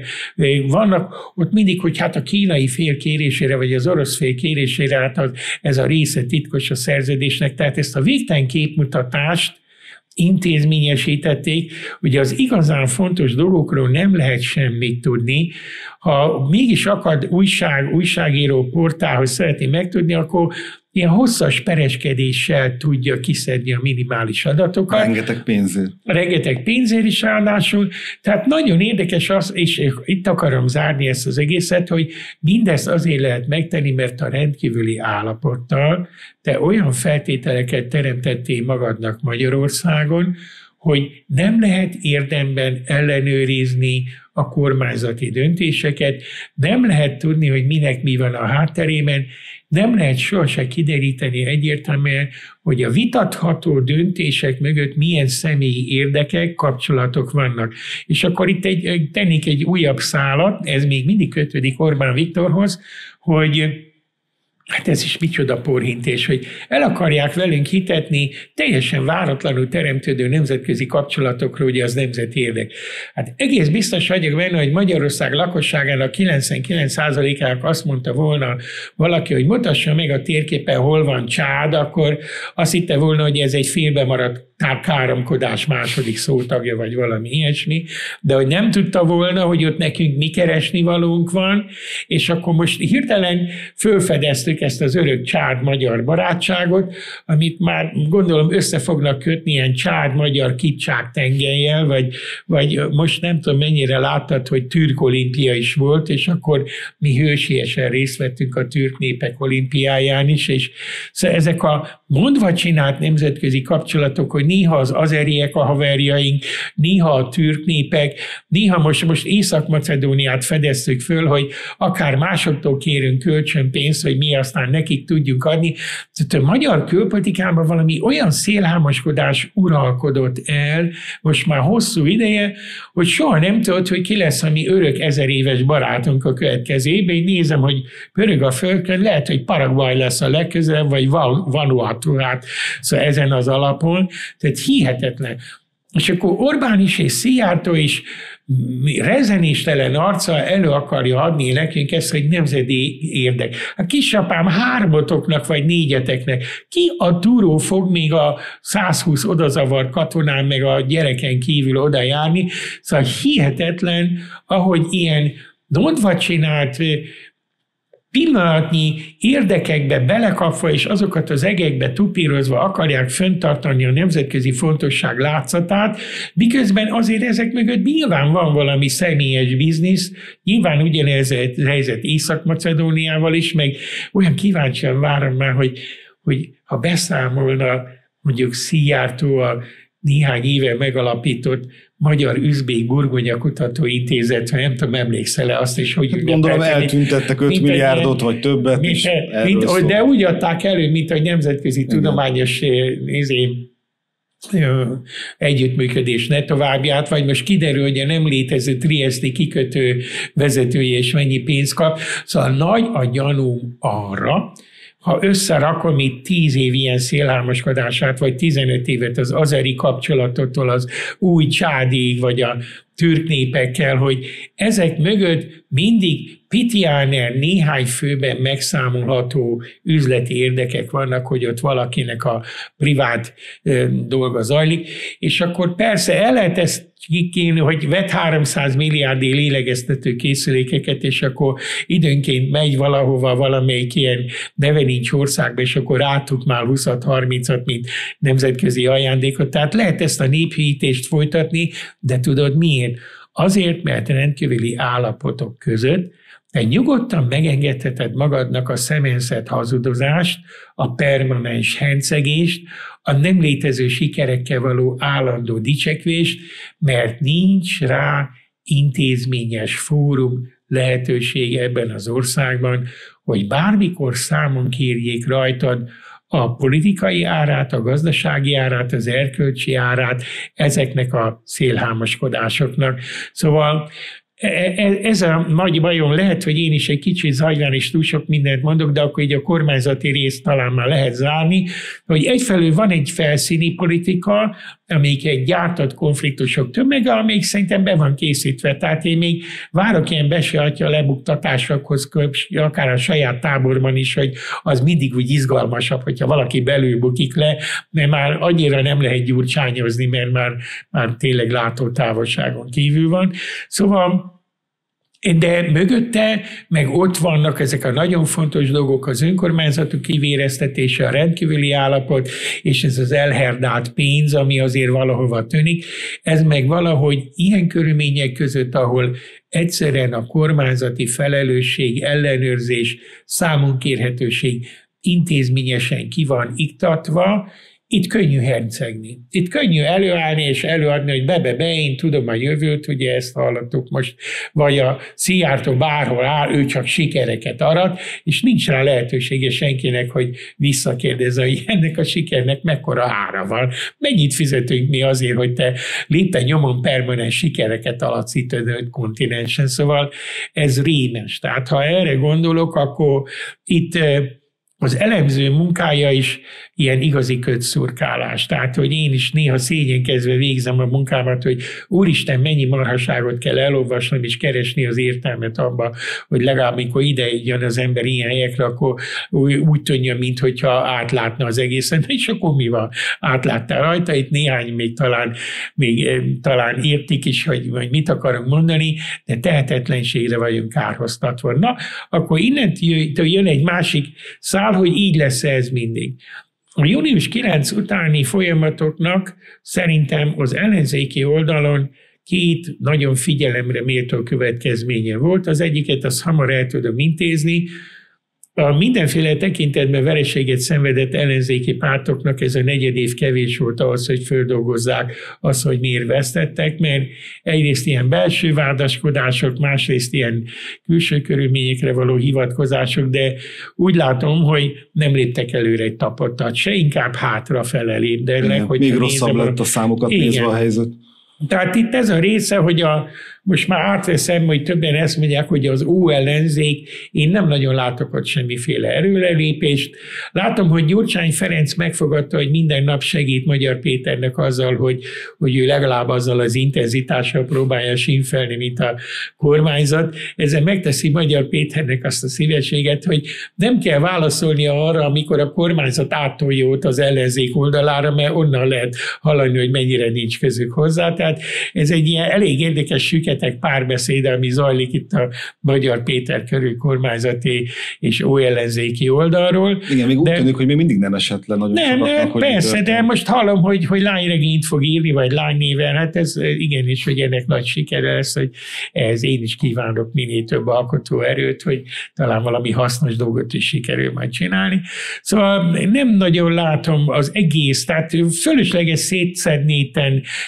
[SPEAKER 1] vannak, ott mindig, hogy hát a kínai fél kérésére, vagy az orosz fél kérésére, hát az, ez a része titkos a szerződésnek. Tehát ezt a végtelen képmutatást intézményesítették, hogy az igazán fontos dolgokról nem lehet semmit tudni. Ha mégis akad újság, újságíró portál, szeretné megtudni, akkor ilyen hosszas pereskedéssel tudja kiszedni a minimális adatokat.
[SPEAKER 2] Rengeteg pénzért.
[SPEAKER 1] Rengeteg pénzért is ráadásul. Tehát nagyon érdekes az, és itt akarom zárni ezt az egészet, hogy mindezt azért lehet megtenni, mert a rendkívüli állapottal te olyan feltételeket teremtettél magadnak Magyarországon, hogy nem lehet érdemben ellenőrizni a kormányzati döntéseket, nem lehet tudni, hogy minek mi van a hátterében, nem lehet sohasem kideríteni egyértelműen, hogy a vitatható döntések mögött milyen személyi érdekek, kapcsolatok vannak. És akkor itt egy, tennék egy újabb szálat, ez még mindig kötődik Orbán Viktorhoz, hogy Hát ez is micsoda porhintés, hogy el akarják velünk hitetni teljesen váratlanul teremtődő nemzetközi kapcsolatokról, ugye az nemzeti érdek. Hát egész biztos vagyok benne, hogy Magyarország lakosságának 99%-ának azt mondta volna valaki, hogy mutassa meg a térképen, hol van csád, akkor azt hitte volna, hogy ez egy félbe maradt káromkodás második szótagja, vagy valami ilyesmi, de hogy nem tudta volna, hogy ott nekünk mi keresni valónk van, és akkor most hirtelen fölfedeztük ezt az örök csád magyar barátságot, amit már gondolom össze fognak kötni ilyen csád magyar kicsák tengelyel, vagy, vagy most nem tudom mennyire láttad, hogy türk olimpia is volt, és akkor mi hősiesen részt vettünk a türk népek olimpiáján is, és szóval ezek a mondva csinált nemzetközi kapcsolatok, hogy néha az azeriek a haverjaink, néha a türk népek, néha most, most Észak-Macedóniát fedeztük föl, hogy akár másoktól kérünk kölcsönpénzt, hogy mi aztán nekik tudjuk adni. Tehát a magyar külpolitikában valami olyan szélhámoskodás uralkodott el most már hosszú ideje, hogy soha nem tudod, hogy ki lesz a mi örök ezer éves barátunk a következő évben. Én nézem, hogy pörög a földkön, lehet, hogy Paraguay lesz a legközelebb, vagy Vanuatu, hát szóval ezen az alapon. Tehát hihetetlen. És akkor Orbán is és Szijjártó is rezenéstelen arca elő akarja adni nekünk ezt, hogy nemzeti érdek. A kisapám hármatoknak vagy négyeteknek. Ki a túró fog még a 120 odazavar katonán meg a gyereken kívül oda járni? Szóval hihetetlen, ahogy ilyen nondva csinált pillanatnyi érdekekbe belekapva és azokat az egekbe tupírozva akarják föntartani a nemzetközi fontosság látszatát, miközben azért ezek mögött nyilván van valami személyes biznisz, nyilván ugyanez a helyzet Észak-Macedóniával is, meg olyan kíváncsian várom már, hogy, hogy ha beszámolna mondjuk Szijjártó a néhány éve megalapított Magyar Üzbék Burgonya Kutató Intézet, ha nem tudom, emlékszel-e azt is, hogy...
[SPEAKER 2] Gondolom eltüntettek 5 milliárdot, vagy többet
[SPEAKER 1] mint, is. Mint, de úgy adták elő, mint a Nemzetközi Igen. Tudományos nézé, együttműködés ne továbbját, vagy most kiderül, hogy a nem létező Triesti kikötő vezetője és mennyi pénzt kap. Szóval nagy a gyanú arra, ha összerakom itt tíz év ilyen szélhámoskodását, vagy 15 évet az azeri kapcsolatottól az új csádig, vagy a türk népekkel, hogy ezek mögött mindig Pitiáner néhány főben megszámolható üzleti érdekek vannak, hogy ott valakinek a privát dolga zajlik, és akkor persze el lehet ezt kikéne, hogy vet 300 milliárdi lélegeztető készülékeket, és akkor időnként megy valahova valamelyik ilyen neve nincs országba, és akkor rátuk már 20-30-at, mint nemzetközi ajándékot. Tehát lehet ezt a néphűítést folytatni, de tudod miért? Azért, mert rendkívüli állapotok között te nyugodtan megengedheted magadnak a szemenszet hazudozást, a permanens hencegést, a nem létező sikerekkel való állandó dicsekvést, mert nincs rá intézményes fórum lehetőség ebben az országban, hogy bármikor számon kérjék rajtad a politikai árát, a gazdasági árát, az erkölcsi árát ezeknek a szélhámoskodásoknak. Szóval ez a nagy bajom, lehet, hogy én is egy kicsit zajlán és túl sok mindent mondok, de akkor így a kormányzati részt talán már lehet zárni, hogy egyfelől van egy felszíni politika, amelyik egy gyártott konfliktusok tömege, amelyik szerintem be van készítve. Tehát én még várok ilyen besajatja lebuktatásokhoz, akár a saját táborban is, hogy az mindig úgy izgalmasabb, hogyha valaki belül bukik le, mert már annyira nem lehet gyurcsányozni, mert már, már tényleg látótávolságon kívül van. Szóval de mögötte meg ott vannak ezek a nagyon fontos dolgok, az önkormányzatok kivéreztetése, a rendkívüli állapot, és ez az elherdált pénz, ami azért valahova tűnik. Ez meg valahogy ilyen körülmények között, ahol egyszerűen a kormányzati felelősség, ellenőrzés, számonkérhetőség intézményesen ki van iktatva, itt könnyű hercegni. Itt könnyű előállni és előadni, hogy bebe-be, én tudom a jövőt, ugye ezt hallottuk most, vagy a Szijjártó bárhol áll, ő csak sikereket arat, és nincs rá lehetősége senkinek, hogy visszakérdezze, hogy ennek a sikernek mekkora ára van. Mennyit fizetünk mi azért, hogy te lépen nyomon permanens sikereket alatsz itt a kontinensen. Szóval ez rémes. Tehát ha erre gondolok, akkor itt az elemző munkája is ilyen igazi kötszurkálás. Tehát, hogy én is néha szégyenkezve végzem a munkámat, hogy úristen, mennyi marhaságot kell elolvasnom és keresni az értelmet abba, hogy legalább mikor ide jön az ember ilyen helyekre, akkor úgy tűnjön, mintha átlátna az egészen. És akkor mi van? Átláttál rajta, itt néhány még talán, még, eh, talán értik is, hogy, hogy mit akarunk mondani, de tehetetlenségre vagyunk kárhoztatva. Na, akkor innentől jön egy másik szál, hogy így lesz ez mindig. A június 9 utáni folyamatoknak szerintem az ellenzéki oldalon két nagyon figyelemre méltó következménye volt. Az egyiket azt hamar el tudom intézni, a mindenféle tekintetben vereséget szenvedett ellenzéki pártoknak ez a negyed év kevés volt ahhoz, hogy földolgozzák azt, hogy miért vesztettek, mert egyrészt ilyen belső vádaskodások, másrészt ilyen külső körülményekre való hivatkozások, de úgy látom, hogy nem léptek előre egy tapottat, se inkább hátrafele lépdelnek.
[SPEAKER 2] hogy még rosszabb lett a számokat Igen. nézve a helyzet.
[SPEAKER 1] Tehát itt ez a része, hogy a, most már átveszem, hogy többen ezt mondják, hogy az ó ellenzék, én nem nagyon látok ott semmiféle erőrelépést. Látom, hogy Gyurcsány Ferenc megfogadta, hogy minden nap segít Magyar Péternek azzal, hogy, hogy ő legalább azzal az intenzitással próbálja sínfelni, mint a kormányzat. Ezzel megteszi Magyar Péternek azt a szívességet, hogy nem kell válaszolnia arra, amikor a kormányzat áttolja ott az ellenzék oldalára, mert onnan lehet hallani, hogy mennyire nincs közük hozzá. Tehát ez egy ilyen elég érdekes süket rengeteg párbeszéd, ami zajlik itt a Magyar Péter körül kormányzati és ellenzéki oldalról.
[SPEAKER 2] Igen, még úgy de, tűnik, hogy még mindig nem esett le nagyon
[SPEAKER 1] Nem, nem persze, de most hallom, hogy, hogy lányregényt fog írni, vagy lánynéven, hát ez igenis, hogy ennek nagy sikere lesz, hogy ez én is kívánok minél több alkotó erőt, hogy talán valami hasznos dolgot is sikerül majd csinálni. Szóval nem nagyon látom az egész, tehát fölösleges szétszedni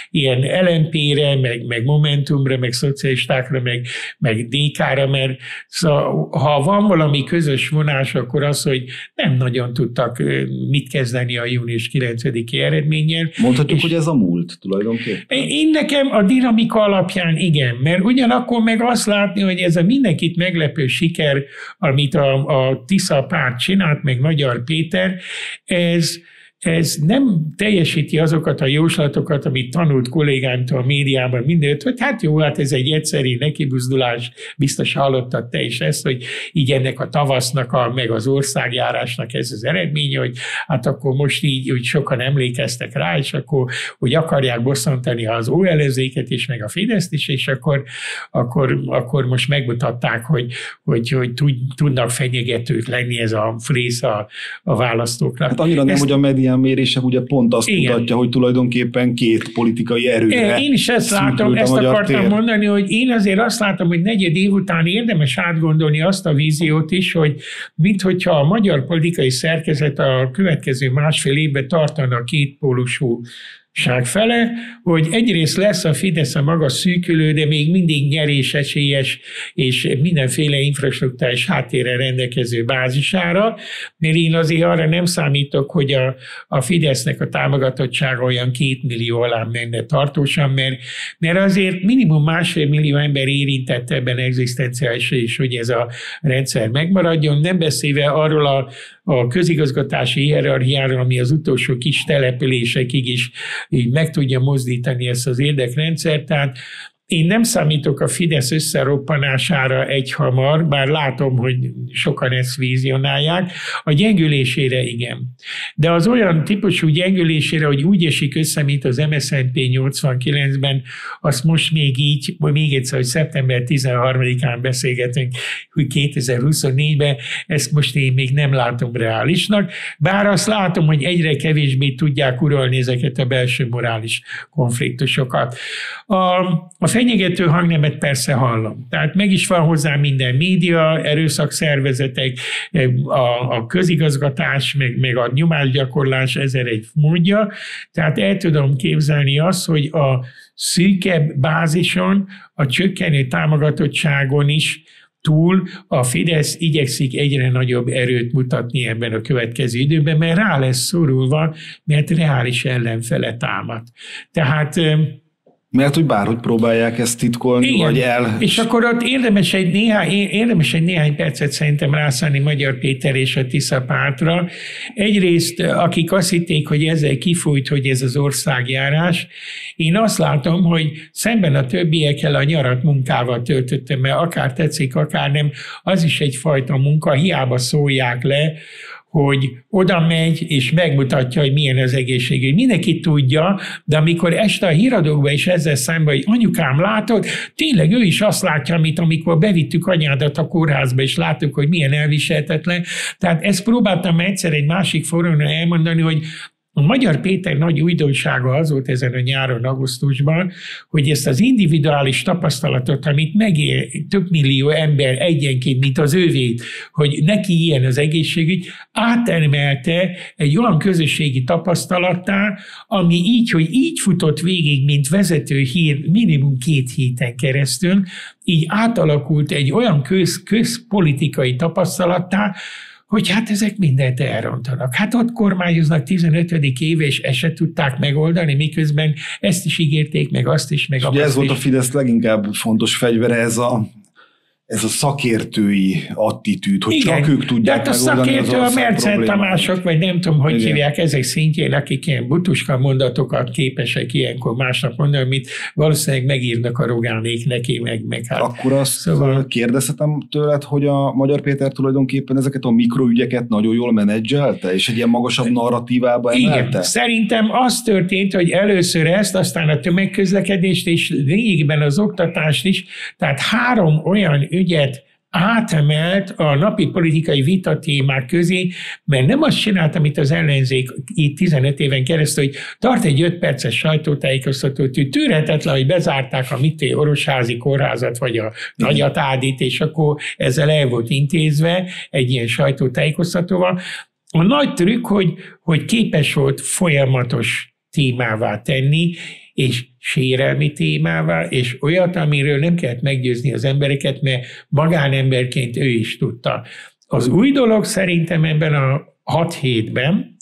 [SPEAKER 1] ilyen LMP-re, meg, meg Momentumra, meg szocialistákra, meg, meg DK-ra, mert szóval, ha van valami közös vonás, akkor az, hogy nem nagyon tudtak mit kezdeni a június 9-i eredménnyel.
[SPEAKER 2] Mondhatjuk, és hogy ez a múlt tulajdonképpen?
[SPEAKER 1] Én nekem a dinamika alapján igen, mert ugyanakkor meg azt látni, hogy ez a mindenkit meglepő siker, amit a, a Tisza párt csinált, meg Magyar Péter, ez, ez nem teljesíti azokat a jóslatokat, amit tanult kollégámtól a médiában mindenütt, hogy hát jó, hát ez egy egyszerű nekibuzdulás, biztos hallottad te is ezt, hogy így ennek a tavasznak, a, meg az országjárásnak ez az eredménye, hogy hát akkor most így hogy sokan emlékeztek rá, és akkor hogy akarják bosszantani az óelezéket is, meg a Fideszt is, és akkor, akkor, akkor most megmutatták, hogy, hogy, hogy tudnak fenyegetők lenni ez a frész a, a választóknak.
[SPEAKER 2] Hát annyira nem, ezt, hogy a média ilyen mérések ugye pont azt Igen. mutatja, hogy tulajdonképpen két politikai erőre
[SPEAKER 1] Én is ezt látom, ezt akartam tér. mondani, hogy én azért azt látom, hogy negyed év után érdemes átgondolni azt a víziót is, hogy mit, hogyha a magyar politikai szerkezet a következő másfél évben tartana két pólusú fele, hogy egyrészt lesz a Fidesz a maga szűkülő, de még mindig nyerés esélyes és mindenféle infrastruktúrális háttérre rendelkező bázisára, mert én azért arra nem számítok, hogy a, a Fidesznek a támogatottsága olyan két millió alá menne tartósan, mert, mert azért minimum másfél millió ember érintett ebben egzisztenciális, és hogy ez a rendszer megmaradjon, nem beszélve arról a a közigazgatási hierarchiára, ami az utolsó kis településekig is így meg tudja mozdítani ezt az érdekrendszert. Tehát én nem számítok a Fidesz összeroppanására egyhamar, bár látom, hogy sokan ezt vízionálják. A gyengülésére igen. De az olyan típusú gyengülésére, hogy úgy esik össze, mint az MSZNP 89-ben, azt most még így, még egyszer, hogy szeptember 13-án beszélgetünk, hogy 2024-ben, ezt most én még nem látom reálisnak, bár azt látom, hogy egyre kevésbé tudják uralni ezeket a belső morális konfliktusokat. A, a fenyegető hangnemet persze hallom. Tehát meg is van hozzá minden média, erőszakszervezetek, a, a közigazgatás, meg, meg a nyomásgyakorlás ezer egy módja. Tehát el tudom képzelni azt, hogy a szűkebb bázison, a csökkenő támogatottságon is túl a Fidesz igyekszik egyre nagyobb erőt mutatni ebben a következő időben, mert rá lesz szorulva, mert reális ellenfele támad. Tehát
[SPEAKER 2] Mert hogy bárhogy próbálják ezt titkolni, Igen. vagy el...
[SPEAKER 1] És akkor ott érdemes egy, néhány, érdemes egy néhány percet szerintem rászállni Magyar Péter és a Tisza pártra. Egyrészt, akik azt hitték, hogy ezzel kifújt, hogy ez az országjárás, én azt látom, hogy szemben a többiekkel a nyarat munkával töltöttem, mert akár tetszik, akár nem, az is egyfajta munka, hiába szólják le, hogy oda megy és megmutatja, hogy milyen az egészségügy. Mindenki tudja, de amikor este a híradókban is ezzel szemben, hogy anyukám látod, tényleg ő is azt látja, amit amikor bevittük anyádat a kórházba, és láttuk, hogy milyen elviselhetetlen. Tehát ezt próbáltam egyszer egy másik fórumon elmondani, hogy a Magyar Péter nagy újdonsága az volt ezen a nyáron, augusztusban, hogy ezt az individuális tapasztalatot, amit megél több millió ember egyenként, mint az ővét, hogy neki ilyen az egészségügy, átemelte egy olyan közösségi tapasztalattá, ami így, hogy így futott végig, mint vezető hír minimum két héten keresztül, így átalakult egy olyan köz, közpolitikai tapasztalattá, hogy hát ezek mindent elrontanak. Hát ott kormányoznak 15. éve, és ezt se tudták megoldani, miközben ezt is ígérték, meg azt is, meg
[SPEAKER 2] és ugye ez volt a Fidesz leginkább fontos fegyvere, ez a ez a szakértői attitűd, hogy Igen, csak ők tudják
[SPEAKER 1] hát a szakértő az a Mercel Tamások, vagy nem tudom, hogy Igen. hívják, ezek szintjén, akik ilyen butuska mondatokat képesek ilyenkor másnak mondani, amit valószínűleg megírnak a rogánék neki, meg, meg
[SPEAKER 2] hát. Akkor azt szóval... kérdezhetem tőled, hogy a Magyar Péter tulajdonképpen ezeket a mikroügyeket nagyon jól menedzselte, és egy ilyen magasabb narratívába emelte?
[SPEAKER 1] Igen, szerintem az történt, hogy először ezt, aztán a tömegközlekedést, és végigben az oktatást is, tehát három olyan ügyet átemelt a napi politikai vita témák közé, mert nem azt csinált, amit az ellenzék itt 15 éven keresztül, hogy tart egy 5 perces sajtótájékoztatót, hogy tűrhetetlen, hogy bezárták a Mité Orosházi kórházat, vagy a Nagyatádit, és akkor ezzel el volt intézve egy ilyen sajtótájékoztatóval. A nagy trükk, hogy, hogy képes volt folyamatos témává tenni, és sérelmi témává, és olyat, amiről nem kellett meggyőzni az embereket, mert magánemberként ő is tudta. Az új dolog szerintem ebben a 6 hétben,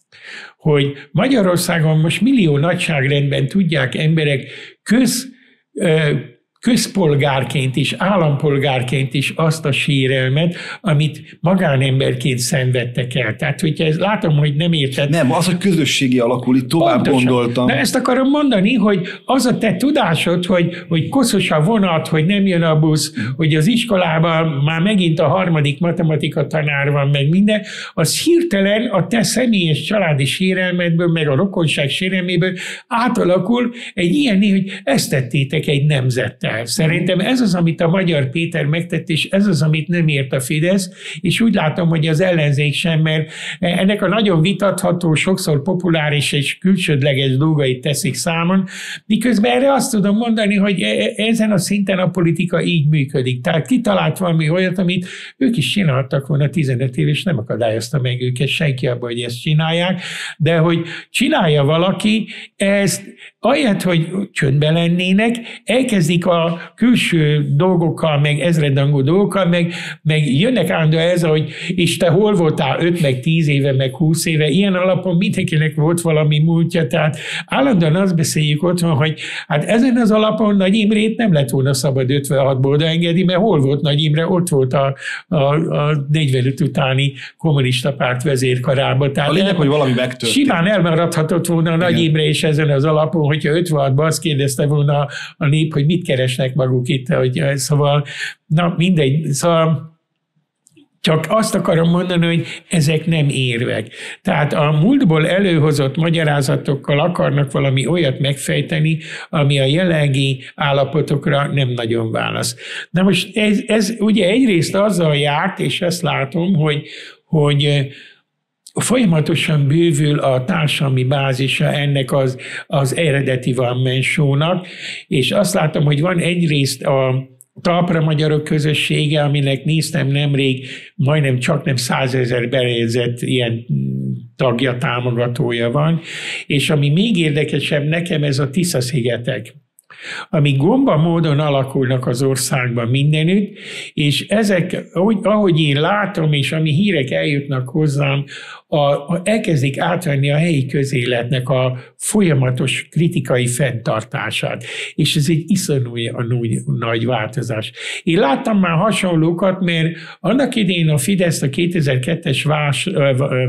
[SPEAKER 1] hogy Magyarországon most millió nagyságrendben tudják emberek köz közpolgárként is, állampolgárként is azt a sérelmet, amit magánemberként szenvedtek el. Tehát, hogyha ez, látom, hogy nem érted.
[SPEAKER 2] Nem, az, hogy közösségi alakul, itt tovább Pontosan. gondoltam.
[SPEAKER 1] De ezt akarom mondani, hogy az a te tudásod, hogy, hogy koszos a vonat, hogy nem jön a busz, hogy az iskolában már megint a harmadik matematika tanár van, meg minden, az hirtelen a te személyes családi sérelmedből, meg a rokonság sérelméből átalakul egy ilyen, hogy ezt tettétek egy nemzettel el. Szerintem ez az, amit a Magyar Péter megtett, és ez az, amit nem ért a Fidesz, és úgy látom, hogy az ellenzék sem, mert ennek a nagyon vitatható, sokszor populáris és külsődleges dolgait teszik számon, miközben erre azt tudom mondani, hogy e, e, ezen a szinten a politika így működik. Tehát kitalált valami olyat, amit ők is csináltak volna 15 év, és nem akadályozta meg őket senki abban, hogy ezt csinálják, de hogy csinálja valaki, ezt ahelyett, hogy csöndben lennének, elkezdik a külső dolgokkal, meg ezredangú dolgokkal, meg, meg jönnek állandó ez, hogy és te hol voltál 5, meg 10 éve, meg 20 éve, ilyen alapon mindenkinek volt valami múltja, tehát állandóan azt beszéljük otthon, hogy hát ezen az alapon Nagy Imrét nem lett volna szabad 56-ból engedni, mert hol volt Nagy Imre, ott volt a, a, a 45 utáni kommunista párt vezérkarában.
[SPEAKER 2] Tehát a lényeg, hogy valami megtörtént.
[SPEAKER 1] Simán elmaradhatott volna a Nagy Imre és ezen az alapon, hogyha 56-ban azt kérdezte volna a nép, hogy mit keresnek maguk itt, hogy szóval, na mindegy, szóval csak azt akarom mondani, hogy ezek nem érvek. Tehát a múltból előhozott magyarázatokkal akarnak valami olyat megfejteni, ami a jelenlegi állapotokra nem nagyon válasz. Na most ez, ez ugye egyrészt azzal járt, és ezt látom, hogy, hogy folyamatosan bővül a társadalmi bázisa ennek az, az eredeti Van és azt látom, hogy van egyrészt a talpra magyarok közössége, aminek néztem nemrég, majdnem csak nem százezer bejegyzett ilyen tagja, támogatója van, és ami még érdekesebb nekem, ez a Tisza-szigetek. amik gomba módon alakulnak az országban mindenütt, és ezek, ahogy, ahogy én látom, és ami hírek eljutnak hozzám, a, a, elkezdik átvenni a helyi közéletnek a folyamatos kritikai fenntartását. És ez egy iszonyú nagy, változás. Én láttam már hasonlókat, mert annak idén a Fidesz a 2002-es vás,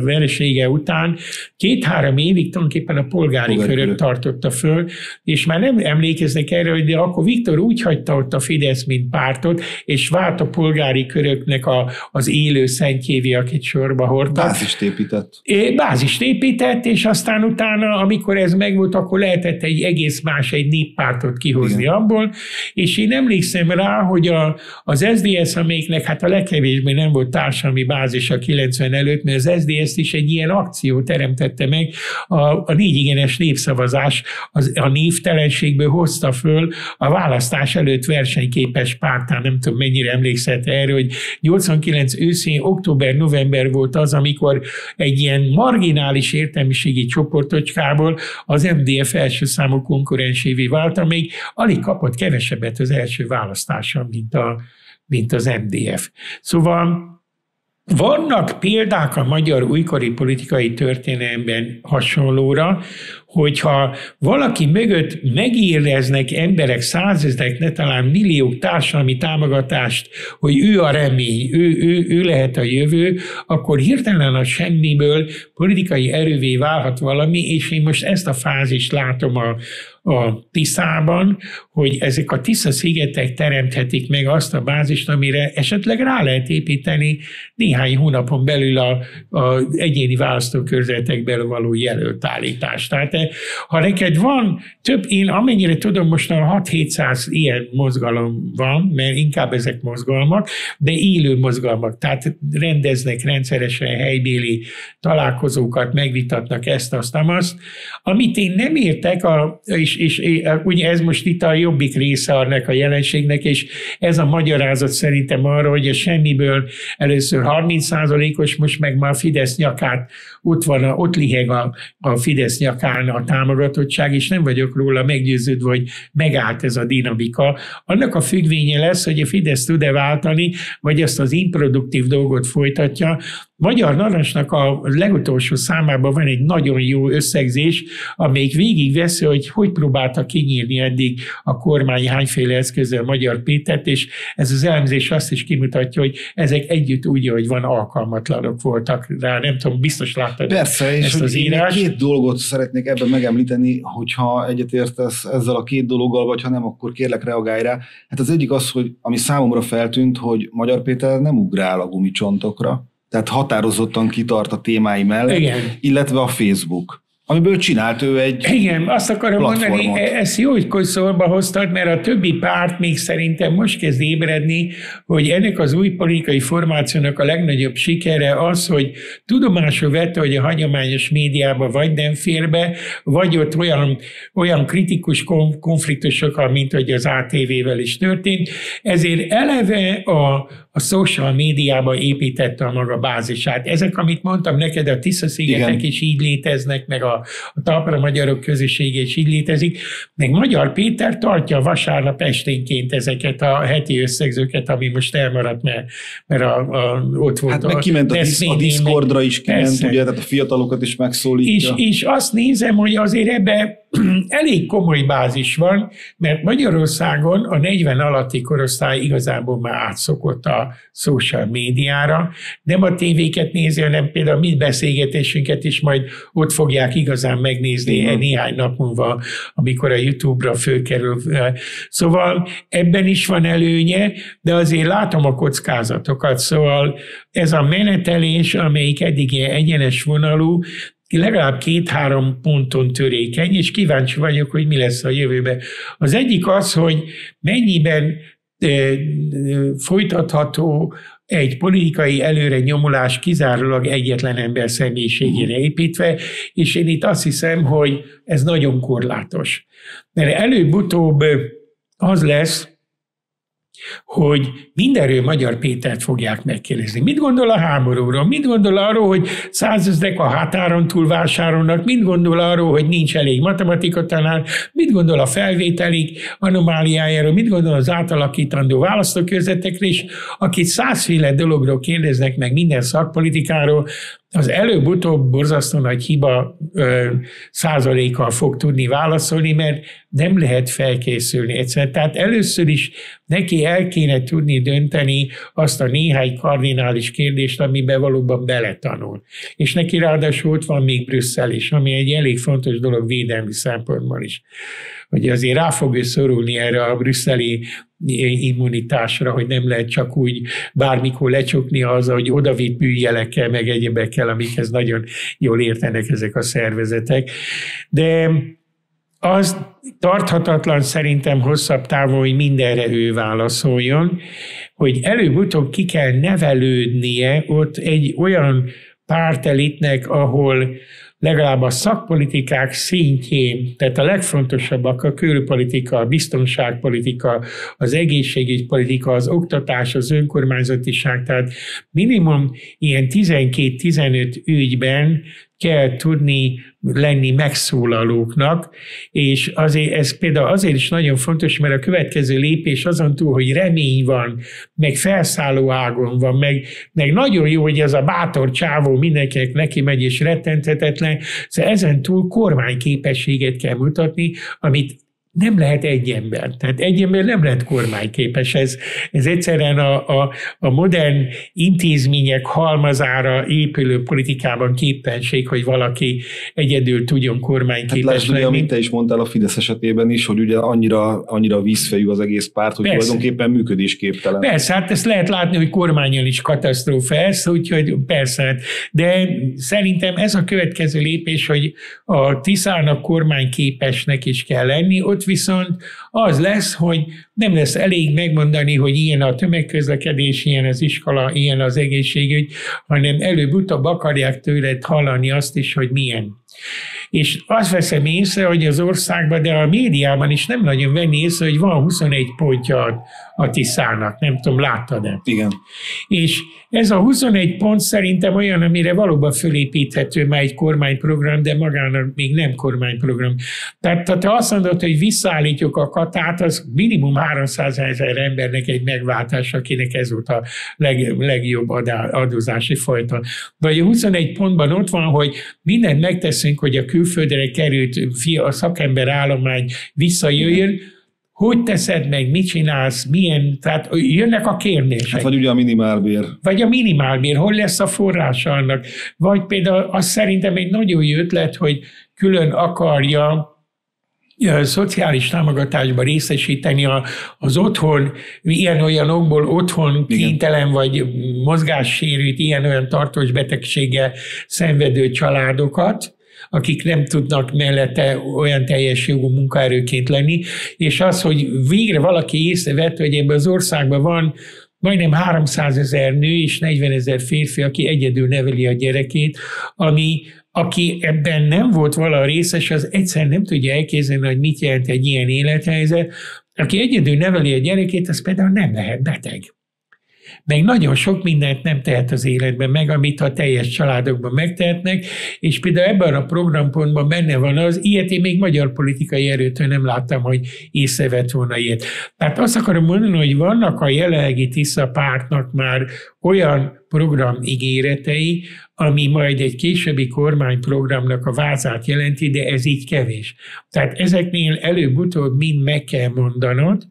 [SPEAKER 1] veresége után két-három évig tulajdonképpen a polgári körök tartotta föl, és már nem emlékeznek erre, hogy de akkor Viktor úgy hagyta ott a Fidesz, mint pártot, és vált a polgári köröknek a, az élő szentjévi, akit sorba hordtak.
[SPEAKER 2] Bázist épített.
[SPEAKER 1] É, bázist épített, és aztán utána, amikor ez megvolt, akkor lehetett egy egész más, egy néppártot kihozni Igen. abból, és én emlékszem rá, hogy a, az SDS, amelyiknek hát a legkevésbé nem volt társadalmi bázis a 90 előtt, mert az SDS is egy ilyen akció teremtette meg, a, a négy igenes népszavazás az, a névtelenségből hozta föl a választás előtt versenyképes pártán, nem tudom mennyire emlékszett erre, hogy 89 őszén, október-november volt az, amikor egy ilyen marginális értelmiségi csoportocskából az MDF első számú konkurensévé vált, amelyik alig kapott kevesebbet az első választáson, mint, a, mint az MDF. Szóval vannak példák a magyar újkori politikai történelemben hasonlóra, hogyha valaki mögött megíreznek emberek százezrek, ne talán milliók társadalmi támogatást, hogy ő a remény, ő, ő, ő lehet a jövő, akkor hirtelen a semmiből politikai erővé válhat valami, és én most ezt a fázist látom a, a Tiszában, hogy ezek a Tisza-szigetek teremthetik meg azt a bázist, amire esetleg rá lehet építeni néhány hónapon belül a, egyéni választókörzetekből való jelöltállítást. Tehát eh, ha neked van több, én amennyire tudom, most a 6-700 ilyen mozgalom van, mert inkább ezek mozgalmak, de élő mozgalmak, tehát rendeznek rendszeresen helybéli találkozókat, megvitatnak ezt, azt, azt. Amit én nem értek, a, és és, ugye ez most itt a jobbik része annak a jelenségnek, és ez a magyarázat szerintem arra, hogy a semmiből először 30%-os, most meg már a Fidesz nyakát, ott van, a, ott liheg a, a Fidesz nyakán a támogatottság, és nem vagyok róla meggyőződve, hogy megállt ez a dinamika. Annak a függvénye lesz, hogy a Fidesz tud-e váltani, vagy ezt az improduktív dolgot folytatja, Magyar Narancsnak a legutolsó számában van egy nagyon jó összegzés, amelyik végigveszi, hogy hogy próbálta kinyírni eddig a kormány hányféle eszközzel Magyar Pétert, és ez az elemzés azt is kimutatja, hogy ezek együtt úgy, hogy van alkalmatlanok voltak rá. Nem tudom, biztos láttad
[SPEAKER 2] Persze, és ezt az írás. két dolgot szeretnék ebben megemlíteni, hogyha egyetértesz ezzel a két dologgal, vagy ha nem, akkor kérlek reagálj rá. Hát az egyik az, hogy ami számomra feltűnt, hogy Magyar Péter nem ugrál a gumicsontokra, tehát határozottan kitart a témái mellett, Igen. illetve a Facebook amiből csinált ő egy
[SPEAKER 1] Igen, azt akarom platformot. mondani, e- ezt jó, hogy szólba hoztad, mert a többi párt még szerintem most kezd ébredni, hogy ennek az új politikai formációnak a legnagyobb sikere az, hogy tudomásul vette, hogy a hagyományos médiában vagy nem fér be, vagy ott olyan, olyan kritikus konfliktusok, mint hogy az ATV-vel is történt, ezért eleve a, a social médiába építette a maga bázisát. Ezek, amit mondtam neked, a Tisza-szigetek is így léteznek, meg a, a talpra magyarok közössége is így létezik, meg Magyar Péter tartja vasárnap esténként ezeket a heti összegzőket, ami most elmaradt, mert, mert a, a, ott volt
[SPEAKER 2] hát a, meg kiment a, disz, a Discordra is kiment, persze. ugye, tehát a fiatalokat is megszólítja.
[SPEAKER 1] És, és azt nézem, hogy azért ebbe elég komoly bázis van, mert Magyarországon a 40 alatti korosztály igazából már átszokott a social médiára, nem a tévéket nézi, hanem például mi beszélgetésünket is majd ott fogják igazán megnézni mm. néhány nap múlva, amikor a YouTube-ra fölkerül. Szóval ebben is van előnye, de azért látom a kockázatokat, szóval ez a menetelés, amelyik eddig ilyen egyenes vonalú, legalább két-három ponton törékeny, és kíváncsi vagyok, hogy mi lesz a jövőben. Az egyik az, hogy mennyiben folytatható egy politikai előre nyomulás kizárólag egyetlen ember személyiségére építve, és én itt azt hiszem, hogy ez nagyon korlátos. Mert előbb-utóbb az lesz, hogy mindenről Magyar Pétert fogják megkérdezni. Mit gondol a háborúról? Mit gondol arról, hogy százezrek a határon túl vásárolnak? Mit gondol arról, hogy nincs elég matematika tanár? Mit gondol a felvételi anomáliájáról? Mit gondol az átalakítandó választókörzetekről? És akit százféle dologról kérdeznek meg minden szakpolitikáról, az előbb-utóbb borzasztó nagy hiba ö, százalékkal fog tudni válaszolni, mert nem lehet felkészülni egyszerűen. Tehát először is neki el kéne tudni dönteni azt a néhány kardinális kérdést, amiben valóban beletanul. És neki ráadásul ott van még Brüsszel is, ami egy elég fontos dolog védelmi szempontból is. Hogy azért rá fog ő szorulni erre a brüsszeli immunitásra, hogy nem lehet csak úgy bármikor lecsukni az, hogy odavitt műjelekkel, meg egyebekkel, amikhez nagyon jól értenek ezek a szervezetek. De az tarthatatlan szerintem hosszabb távon, hogy mindenre ő válaszoljon, hogy előbb-utóbb ki kell nevelődnie ott egy olyan pártelitnek, ahol legalább a szakpolitikák szintjén, tehát a legfontosabbak a külpolitika, a biztonságpolitika, az egészségügypolitika, az oktatás, az önkormányzatiság, tehát minimum ilyen 12-15 ügyben kell tudni lenni megszólalóknak, és azért ez például azért is nagyon fontos, mert a következő lépés azon túl, hogy remény van, meg felszálló ágon van, meg, meg nagyon jó, hogy ez a bátor csávó mindenkinek neki megy és rettenthetetlen, szóval ezen túl kormányképességet kell mutatni, amit nem lehet egy ember. Tehát egy ember nem lehet kormányképes. Ez, ez egyszerűen a, a, a modern intézmények halmazára épülő politikában képenség, hogy valaki egyedül tudjon kormányképes hát
[SPEAKER 2] lenni. amit te is mondtál a Fidesz esetében is, hogy ugye annyira, annyira vízfejű az egész párt, hogy Persze. tulajdonképpen működésképtelen.
[SPEAKER 1] Persze, hát ezt lehet látni, hogy kormányon is katasztrófa ez, úgyhogy persze, hát, de szerintem ez a következő lépés, hogy a Tiszának kormányképesnek is kell lenni, ott viszont az lesz, hogy nem lesz elég megmondani, hogy ilyen a tömegközlekedés, ilyen az iskola, ilyen az egészségügy, hanem előbb-utóbb akarják tőled hallani azt is, hogy milyen. És azt veszem észre, hogy az országban, de a médiában is nem nagyon venni észre, hogy van 21 pontja a Tiszának. Nem tudom, láttad-e?
[SPEAKER 2] Igen.
[SPEAKER 1] És ez a 21 pont szerintem olyan, amire valóban fölépíthető már egy kormányprogram, de magának még nem kormányprogram. Tehát ha te azt mondod, hogy visszaállítjuk a katát, az minimum 300 ezer embernek egy megváltás, akinek ez volt a leg, legjobb adózási folyton. Vagy a 21 pontban ott van, hogy mindent megteszünk, hogy a külföldre került a szakember állomány visszajöjjön, hogy teszed meg, mit csinálsz, milyen, tehát jönnek a kérdések. Hát
[SPEAKER 2] vagy ugye a minimálbér.
[SPEAKER 1] Vagy a minimálbér, hol lesz a forrása annak. Vagy például az szerintem egy nagyon jó ötlet, hogy külön akarja szociális támogatásba részesíteni a, az otthon, ilyen-olyan okból otthon kénytelen vagy mozgássérült, ilyen-olyan tartós betegséggel szenvedő családokat, akik nem tudnak mellette olyan teljes jogú munkaerőként lenni, és az, hogy végre valaki észrevett, hogy ebben az országban van majdnem 300 ezer nő és 40 ezer férfi, aki egyedül neveli a gyerekét, ami, aki ebben nem volt vala részes, az egyszerűen nem tudja elképzelni, hogy mit jelent egy ilyen élethelyzet. Aki egyedül neveli a gyerekét, az például nem lehet beteg meg nagyon sok mindent nem tehet az életben meg, amit a teljes családokban megtehetnek, és például ebben a programpontban benne van az, ilyet én még magyar politikai erőtől nem láttam, hogy észrevett volna ilyet. Tehát azt akarom mondani, hogy vannak a jelenlegi Tisza pártnak már olyan program ígéretei, ami majd egy későbbi kormányprogramnak a vázát jelenti, de ez így kevés. Tehát ezeknél előbb-utóbb mind meg kell mondanod,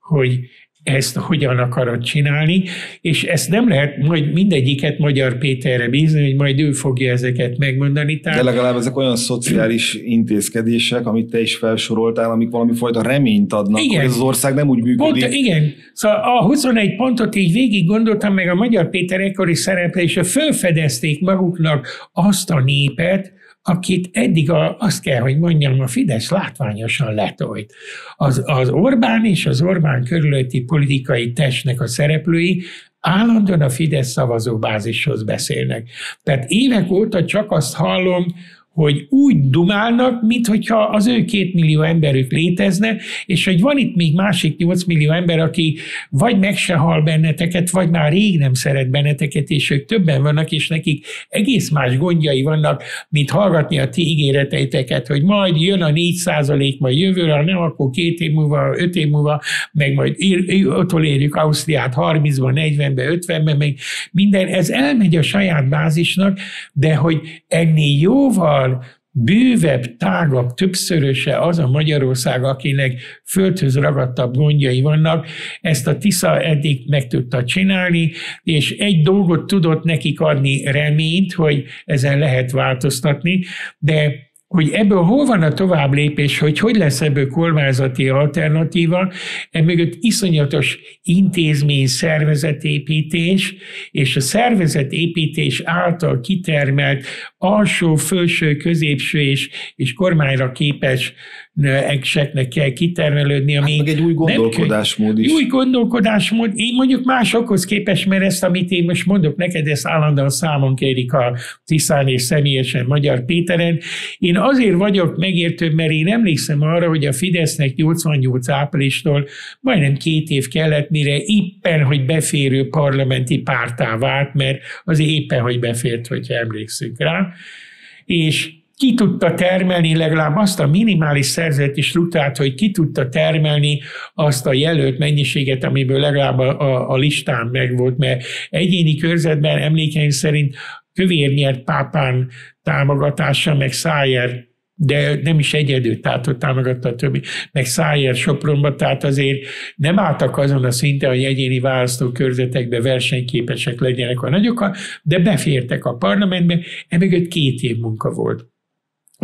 [SPEAKER 1] hogy ezt hogyan akarod csinálni, és ezt nem lehet majd mindegyiket Magyar Péterre bízni, hogy majd ő fogja ezeket megmondani.
[SPEAKER 2] Tehát... De legalább ezek olyan szociális intézkedések, amit te is felsoroltál, amik valami fajta reményt adnak, igen. hogy ez az ország nem úgy működik.
[SPEAKER 1] Pont, igen. Szóval a 21 pontot így végig gondoltam, meg a Magyar Péter ekkori szereplése fölfedezték maguknak azt a népet, akit eddig a, azt kell, hogy mondjam, a Fidesz látványosan letolt. Az, az Orbán és az Orbán körülötti politikai testnek a szereplői állandóan a Fidesz szavazóbázishoz beszélnek. Tehát évek óta csak azt hallom, hogy úgy dumálnak, mintha az ő két millió emberük létezne, és hogy van itt még másik 8 millió ember, aki vagy meg se hal benneteket, vagy már rég nem szeret benneteket, és ők többen vannak, és nekik egész más gondjai vannak, mint hallgatni a ti ígéreteiteket, hogy majd jön a 4 százalék, majd jövőre, nem akkor két év múlva, öt év múlva, meg majd érjük Ausztriát 30-ban, 40-ben, 50-ben, meg minden, ez elmegy a saját bázisnak, de hogy ennél jóval bővebb, tágabb, többszöröse az a Magyarország, akinek földhöz ragadtabb gondjai vannak, ezt a Tisza eddig meg tudta csinálni, és egy dolgot tudott nekik adni reményt, hogy ezen lehet változtatni, de hogy ebből hol van a tovább lépés, hogy hogy lesz ebből kormányzati alternatíva, emögött iszonyatos intézmény szervezetépítés, és a szervezetépítés által kitermelt alsó, felső, középső és, és kormányra képes ekseknek kell kitermelődni,
[SPEAKER 2] ami hát egy új gondolkodásmód is.
[SPEAKER 1] Új gondolkodásmód. Én mondjuk másokhoz képes, mert ezt, amit én most mondok neked, ezt állandóan számon kérik a Tiszán és személyesen Magyar Péteren. Én azért vagyok megértő, mert én emlékszem arra, hogy a Fidesznek 88 áprilistól majdnem két év kellett, mire éppen, hogy beférő parlamenti pártá vált, mert azért éppen, hogy befért, hogyha emlékszünk rá. És ki tudta termelni legalább azt a minimális szerzeti struktúrát, hogy ki tudta termelni azt a jelölt mennyiséget, amiből legalább a, a, a listán megvolt, mert egyéni körzetben emlékeim szerint Kövér nyert pápán támogatása, meg Szájer de nem is egyedül, tehát hogy támogatta a többi, meg Szájer Sopronba, tehát azért nem álltak azon a szinten, hogy egyéni választókörzetekbe versenyképesek legyenek a nagyokkal, de befértek a parlamentbe, emögött két év munka volt.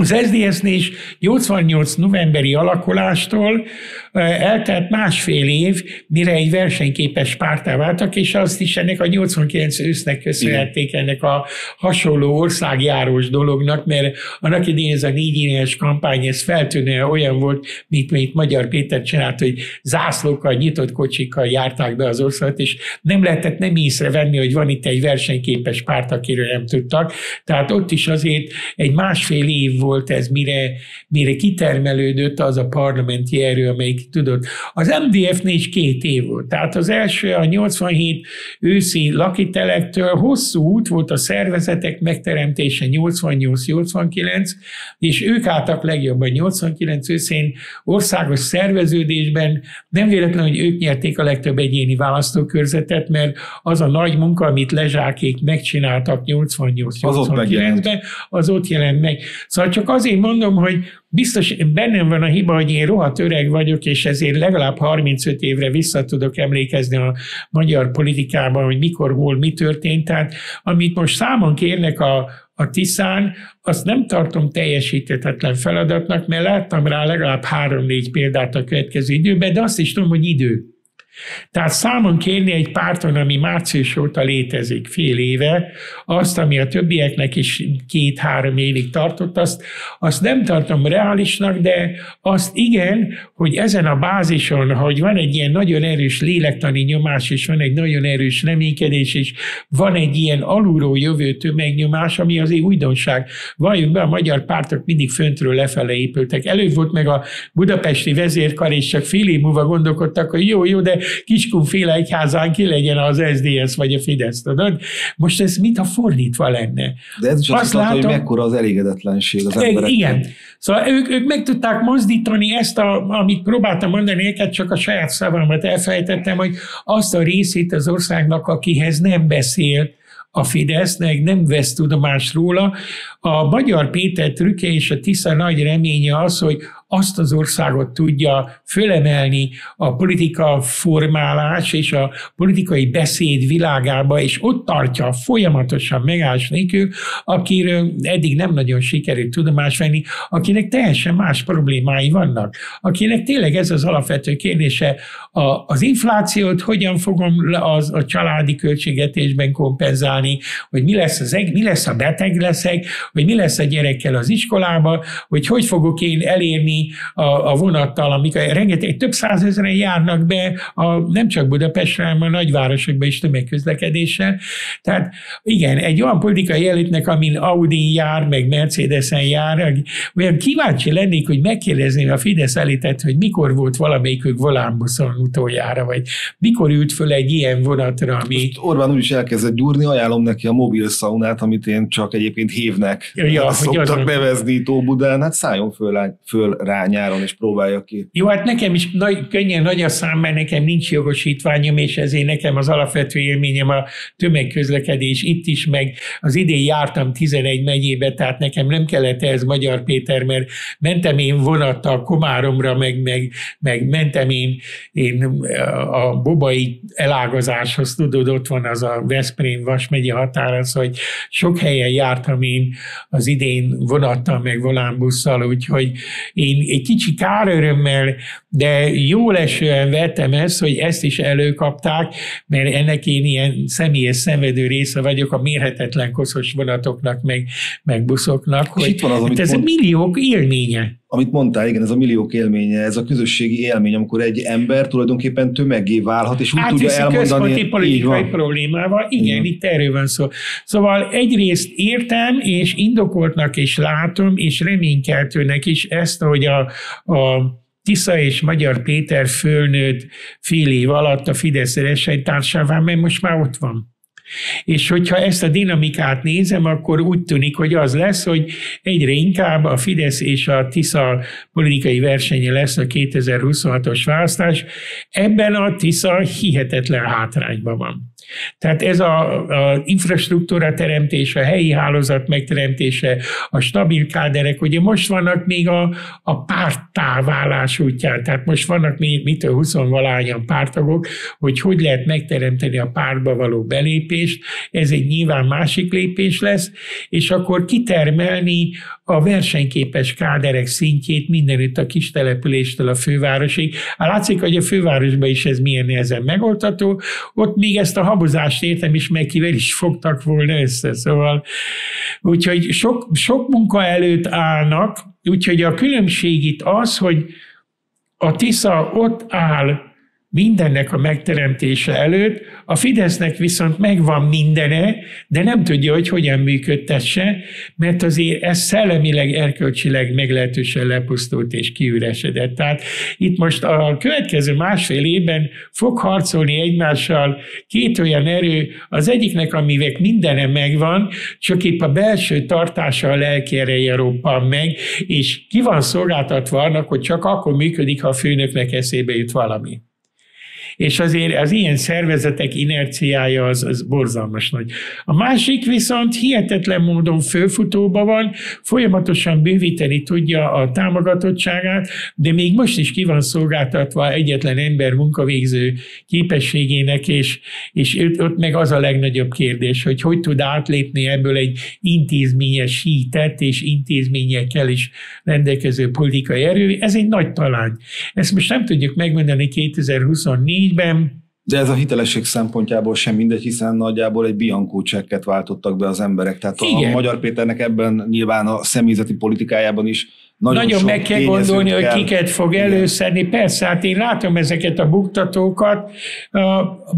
[SPEAKER 1] Az SZDSZ-nél is 88 novemberi alakulástól eltelt másfél év, mire egy versenyképes pártá váltak, és azt is ennek a 89 ősznek köszönhették ennek a hasonló országjárós dolognak, mert annak idén ez a négy éves kampány, ez feltűnően olyan volt, mint mint Magyar Péter csinált, hogy zászlókkal, nyitott kocsikkal járták be az országot, és nem lehetett nem észrevenni, hogy van itt egy versenyképes párt, akiről nem tudtak. Tehát ott is azért egy másfél év volt ez, mire, mire kitermelődött az a parlamenti erő, amelyik tudott. Az MDF-nél is két év volt. Tehát az első, a 87 őszi lakitelektől hosszú út volt a szervezetek megteremtése 88-89, és ők álltak legjobban 89 őszén országos szerveződésben. Nem véletlen, hogy ők nyerték a legtöbb egyéni választókörzetet, mert az a nagy munka, amit lezsákék megcsináltak 88-89-ben, az ott jelent meg. Szóval csak azért mondom, hogy biztos bennem van a hiba, hogy én rohadt öreg vagyok, és ezért legalább 35 évre vissza tudok emlékezni a magyar politikában, hogy mikor, hol, mi történt. Tehát amit most számon kérnek a, a Tiszán, azt nem tartom teljesítetetlen feladatnak, mert láttam rá legalább három-négy példát a következő időben, de azt is tudom, hogy idő. Tehát számon kérni egy párton, ami március óta létezik fél éve, azt, ami a többieknek is két-három évig tartott, azt, azt nem tartom reálisnak, de azt igen, hogy ezen a bázison, hogy van egy ilyen nagyon erős lélektani nyomás, és van egy nagyon erős reménykedés, és van egy ilyen alulról jövő tömegnyomás, ami azért újdonság. Valljuk be, a magyar pártok mindig föntről lefele épültek. Előbb volt meg a budapesti vezérkar, és csak fél év múlva gondolkodtak, hogy jó, jó, de Kiskunféle egyházán ki legyen az SZDSZ vagy a Fidesz, tudod? Most ez mintha fordítva lenne.
[SPEAKER 2] De ez is azt, azt látom, hogy mekkora az elégedetlenség az embereknek.
[SPEAKER 1] Igen. Szóval ők, ők meg tudták mozdítani ezt, a, amit próbáltam mondani neked, csak a saját szavamat elfelejtettem, hogy azt a részét az országnak, akihez nem beszél, a Fidesznek nem vesz tudomást róla. A Magyar Péter trükke és a Tisza nagy reménye az, hogy azt az országot tudja fölemelni a politika formálás és a politikai beszéd világába, és ott tartja folyamatosan megállás nélkül, akiről eddig nem nagyon sikerült tudomást venni, akinek teljesen más problémái vannak, akinek tényleg ez az alapvető kérdése, a, az inflációt hogyan fogom az, a családi költségetésben kompenzálni, hogy mi lesz, az, mi lesz a beteg leszek, hogy mi lesz a gyerekkel az iskolába, hogy hogy fogok én elérni menni a, a vonattal, amik rengeteg, több százezeren járnak be, a, nem csak Budapestre, hanem a nagyvárosokba is tömegközlekedéssel. Tehát igen, egy olyan politikai elitnek, amin Audi jár, meg Mercedesen jár, olyan kíváncsi lennék, hogy megkérdezném a Fidesz elitet, hogy mikor volt valamelyikük volánbuszon utoljára, vagy mikor ült föl egy ilyen vonatra, ami... Most
[SPEAKER 2] Orbán úgyis elkezdett gyúrni, ajánlom neki a mobil szaunát, amit én csak egyébként hívnek.
[SPEAKER 1] Ja,
[SPEAKER 2] szoktak nevezni Tóbudán, hát szálljon föl, föl rá nyáron, és próbálja ki.
[SPEAKER 1] Jó, hát nekem is nagy, könnyen nagy a szám, mert nekem nincs jogosítványom, és ezért nekem az alapvető élményem a tömegközlekedés itt is, meg az idén jártam 11 megyébe, tehát nekem nem kellett ez Magyar Péter, mert mentem én vonattal Komáromra, meg, meg, meg mentem én, én a Bobai elágazáshoz, tudod, ott van az a Veszprém Vasmegye határa, szóval sok helyen jártam én az idén vonattal, meg volánbusszal, úgyhogy én egy kicsi kárörömmel, de jó esően vettem ezt, hogy ezt is előkapták, mert ennek én ilyen személyes szenvedő része vagyok a mérhetetlen koszos vonatoknak, meg, meg buszoknak, És hogy itt van az, hát ez mond... milliók élménye
[SPEAKER 2] amit mondtál, igen, ez a milliók élménye, ez a közösségi élmény, amikor egy ember tulajdonképpen tömegé válhat, és úgy
[SPEAKER 1] hát
[SPEAKER 2] tudja elmondani.
[SPEAKER 1] központi politikai problémával, igen, igen, itt erről van szó. Szóval egyrészt értem, és indokoltnak is látom, és reménykeltőnek is ezt, hogy a, a Tisza és Magyar Péter fölnőtt fél év alatt a Fidesz társává, mert most már ott van. És hogyha ezt a dinamikát nézem, akkor úgy tűnik, hogy az lesz, hogy egyre inkább a Fidesz és a Tisza politikai versenye lesz a 2026-os választás. Ebben a Tisza hihetetlen hátrányban van. Tehát ez a, a infrastruktúra teremtése, a helyi hálózat megteremtése, a stabil káderek, ugye most vannak még a, a pártáválás útján, tehát most vannak még mitől 20 valányan pártagok, hogy hogy lehet megteremteni a pártba való belépést, ez egy nyilván másik lépés lesz, és akkor kitermelni a versenyképes káderek szintjét mindenütt a kis településtől a fővárosig. Hát látszik, hogy a fővárosban is ez milyen nehezen megoldható, ott még ezt a habozást értem is, meg kivel is fogtak volna össze. Szóval, úgyhogy sok, sok munka előtt állnak, úgyhogy a különbség itt az, hogy a Tisza ott áll mindennek a megteremtése előtt, a Fidesznek viszont megvan mindene, de nem tudja, hogy hogyan működtesse, mert azért ez szellemileg, erkölcsileg meglehetősen lepusztult és kiüresedett. Tehát itt most a következő másfél évben fog harcolni egymással két olyan erő, az egyiknek, amivel mindene megvan, csak épp a belső tartása a lelki ereje roppan meg, és ki van szolgáltatva annak, hogy csak akkor működik, ha a főnöknek eszébe jut valami és azért az ilyen szervezetek inerciája az, az borzalmas nagy. A másik viszont hihetetlen módon fölfutóban van, folyamatosan bővíteni tudja a támogatottságát, de még most is ki van szolgáltatva egyetlen ember munkavégző képességének, és, és ott meg az a legnagyobb kérdés, hogy hogy tud átlépni ebből egy intézményes hítet és intézményekkel is rendelkező politikai erő. Ez egy nagy talány. Ezt most nem tudjuk megmondani 2024 2004-ben.
[SPEAKER 2] De ez a hitelesség szempontjából sem mindegy, hiszen nagyjából egy Bianco csekket váltottak be az emberek. Tehát Igen. a Magyar Péternek ebben nyilván a személyzeti politikájában is nagyon,
[SPEAKER 1] nagyon meg kell gondolni, kell. hogy kiket fog Igen. előszedni. Persze, hát én látom ezeket a buktatókat,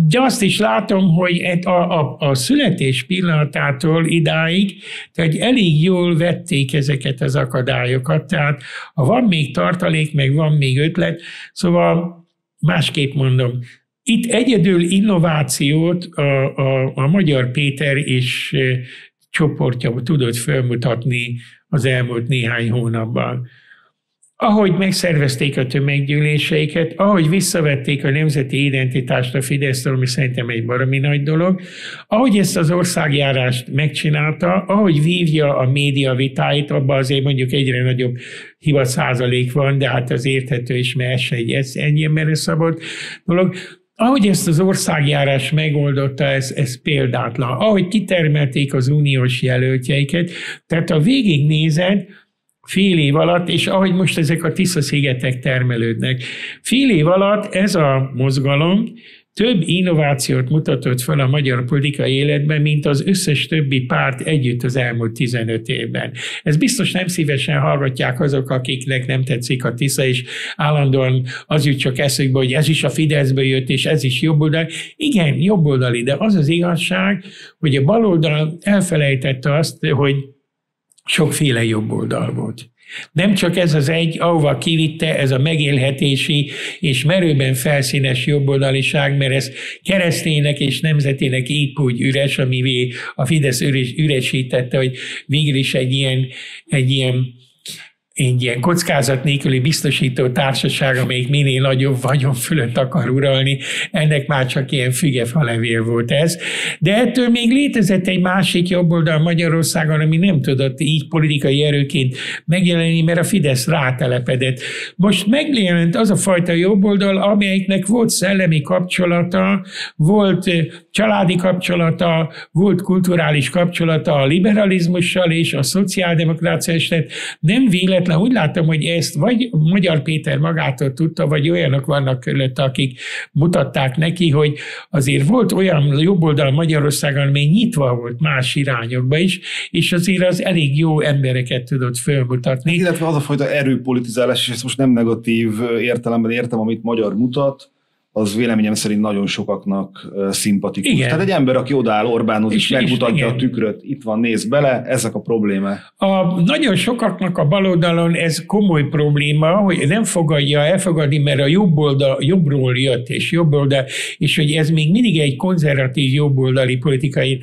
[SPEAKER 1] de azt is látom, hogy a, a, a születés pillanatától idáig, tehát elég jól vették ezeket az akadályokat. Tehát ha van még tartalék, meg van még ötlet, szóval másképp mondom, itt egyedül innovációt a, a, a Magyar Péter és e, csoportja tudott felmutatni az elmúlt néhány hónapban. Ahogy megszervezték a tömeggyűléseiket, ahogy visszavették a nemzeti identitást a Fidesztől, ami szerintem egy baromi nagy dolog, ahogy ezt az országjárást megcsinálta, ahogy vívja a média vitáit, abban azért mondjuk egyre nagyobb hiba százalék van, de hát az érthető is, mert ez se egy ennyi emberre szabott dolog. Ahogy ezt az országjárás megoldotta, ez, ez példátlan. Ahogy kitermelték az uniós jelöltjeiket, tehát a végignézed, fél év alatt, és ahogy most ezek a Tisza-szigetek termelődnek, fél év alatt ez a mozgalom több innovációt mutatott fel a magyar politikai életben, mint az összes többi párt együtt az elmúlt 15 évben. Ez biztos nem szívesen hallgatják azok, akiknek nem tetszik a Tisza, és állandóan az jut csak eszükbe, hogy ez is a Fideszből jött, és ez is jobboldali. Igen, jobboldali, de az az igazság, hogy a baloldal elfelejtette azt, hogy sokféle jobboldal volt. Nem csak ez az egy, ahova kivitte ez a megélhetési és merőben felszínes jobboldaliság, mert ez kereszténynek és nemzetének épp úgy üres, amivé a Fidesz üresítette, hogy végül is egy ilyen, egy ilyen egy ilyen kockázat nélküli biztosító társaság, amelyik minél nagyobb vagyon fölött akar uralni, ennek már csak ilyen fügefalevél volt ez. De ettől még létezett egy másik jobboldal Magyarországon, ami nem tudott így politikai erőként megjelenni, mert a Fidesz rátelepedett. Most megjelent az a fajta jobboldal, amelyiknek volt szellemi kapcsolata, volt családi kapcsolata, volt kulturális kapcsolata a liberalizmussal és a szociáldemokrácia, és nem véletlen véletlen úgy látom, hogy ezt vagy Magyar Péter magától tudta, vagy olyanok vannak körülötte, akik mutatták neki, hogy azért volt olyan jobboldal Magyarországon, amely nyitva volt más irányokba is, és azért az elég jó embereket tudott fölmutatni.
[SPEAKER 2] Illetve az a fajta erőpolitizálás, és ezt most nem negatív értelemben értem, amit magyar mutat, az véleményem szerint nagyon sokaknak szimpatikus. Igen. Tehát egy ember, aki odáll Orbánhoz, és, és megmutatja és, a tükröt, itt van, néz bele, ezek a problémák.
[SPEAKER 1] A, nagyon sokaknak a baloldalon ez komoly probléma, hogy nem fogadja elfogadni, mert a jobb oldal, jobbról jött, és jobb oldal, és hogy ez még mindig egy konzervatív jobboldali politikai.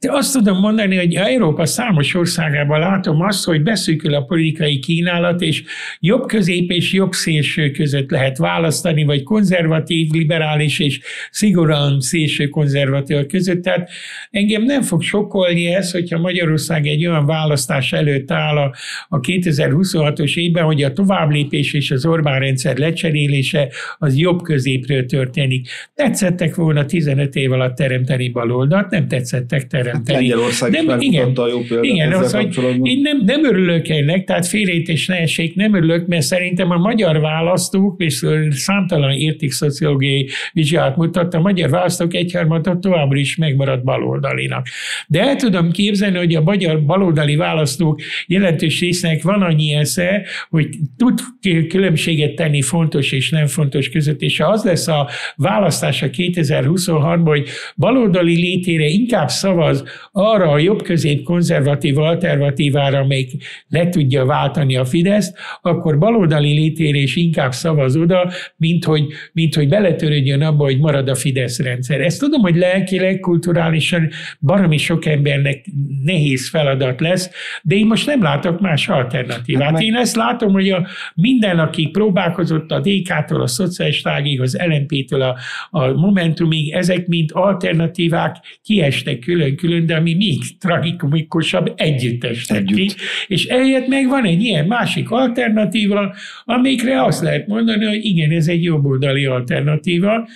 [SPEAKER 1] De azt tudom mondani, hogy Európa számos országában látom azt, hogy beszűkül a politikai kínálat, és jobb közép és jobb szélső között lehet választani, vagy konzervatív, liberális és szigorúan szélső konzervatív között. Tehát engem nem fog sokkolni ez, hogyha Magyarország egy olyan választás előtt áll a, a 2026-os évben, hogy a továbblépés és az Orbán rendszer lecserélése az jobb középről történik. Tetszettek volna 15 év alatt teremteni baloldalt, nem tetszettek teremteni.
[SPEAKER 2] Hát nem,
[SPEAKER 1] igen,
[SPEAKER 2] a jó példát
[SPEAKER 1] igen, az, hogy én nem, nem örülök ennek, tehát félrejtés ne essék, nem örülök, mert szerintem a magyar választók, és számtalan értik szociológiai pszichológiai vizsgát mutatta, a magyar választók egyharmada továbbra is megmaradt baloldalinak. De el tudom képzelni, hogy a magyar baloldali választók jelentős résznek van annyi esze, hogy tud különbséget tenni fontos és nem fontos között, és ha az lesz a választás a 2023-ban, hogy baloldali létére inkább szavaz arra a jobb-közép konzervatív alternatívára, amelyik le tudja váltani a Fideszt, akkor baloldali létére is inkább szavaz oda, mint hogy, mint hogy bele beletörődjön abba, hogy marad a Fidesz rendszer. Ezt tudom, hogy lelkileg, kulturálisan baromi sok embernek nehéz feladat lesz, de én most nem látok más alternatívát. Hát én ezt látom, hogy a minden, aki próbálkozott a DK-tól, a szocialistágig, az LNP-től, a, a Momentumig, ezek mind alternatívák kiestek külön-külön, de ami még tragikomikusabb, együtt estek Együtt. ki. És eljött meg van egy ilyen másik alternatíva, amikre azt lehet mondani, hogy igen, ez egy jobboldali alternatíva alternatíva,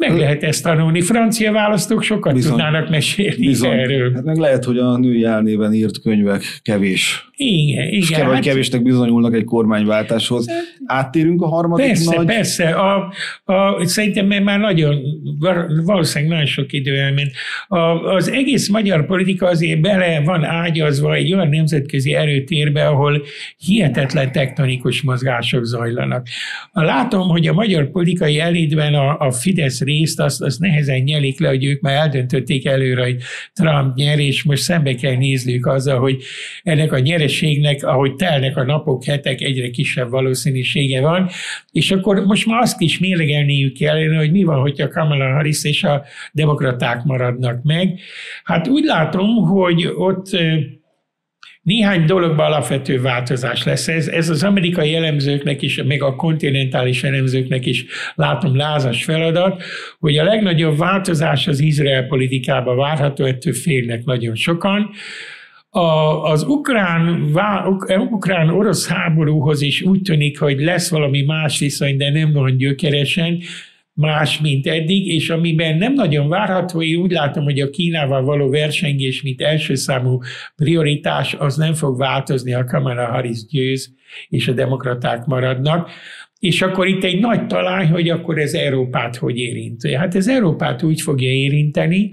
[SPEAKER 1] meg lehet ezt tanulni. Francia választók sokat Bizony. tudnának mesélni Bizony. erről.
[SPEAKER 2] Hát meg lehet, hogy a női elnéven írt könyvek kevés.
[SPEAKER 1] Igen, igen. És
[SPEAKER 2] hát, kevésnek bizonyulnak egy kormányváltáshoz. Áttérünk a harmadik
[SPEAKER 1] persze,
[SPEAKER 2] nagy...
[SPEAKER 1] Persze, a, a, szerintem már nagyon, valószínűleg nagyon sok idő elment. A, az egész magyar politika azért bele van ágyazva egy olyan nemzetközi erőtérbe, ahol hihetetlen tektonikus mozgások zajlanak. Látom, hogy a magyar politikai elitben a, a Fidesz részt, azt, azt nehezen nyelik le, hogy ők már eldöntötték előre, hogy Trump nyer, és most szembe kell nézniük azzal, hogy ennek a nyereségnek, ahogy telnek a napok, hetek, egyre kisebb valószínűsége van, és akkor most már azt is mérlegelniük kellene, hogy mi van, hogyha Kamala Harris és a demokraták maradnak meg. Hát úgy látom, hogy ott néhány dologban alapvető változás lesz. Ez, ez az amerikai elemzőknek is, meg a kontinentális elemzőknek is látom lázas feladat, hogy a legnagyobb változás az Izrael politikában várható, ettől félnek nagyon sokan. A, az ukrán, ukrán-orosz háborúhoz is úgy tűnik, hogy lesz valami más viszony, de nem nagyon gyökeresen, más, mint eddig, és amiben nem nagyon várható, én úgy látom, hogy a Kínával való versengés, mint első számú prioritás, az nem fog változni, ha Kamala Harris győz, és a demokraták maradnak. És akkor itt egy nagy talány, hogy akkor ez Európát hogy érint. Hát ez Európát úgy fogja érinteni,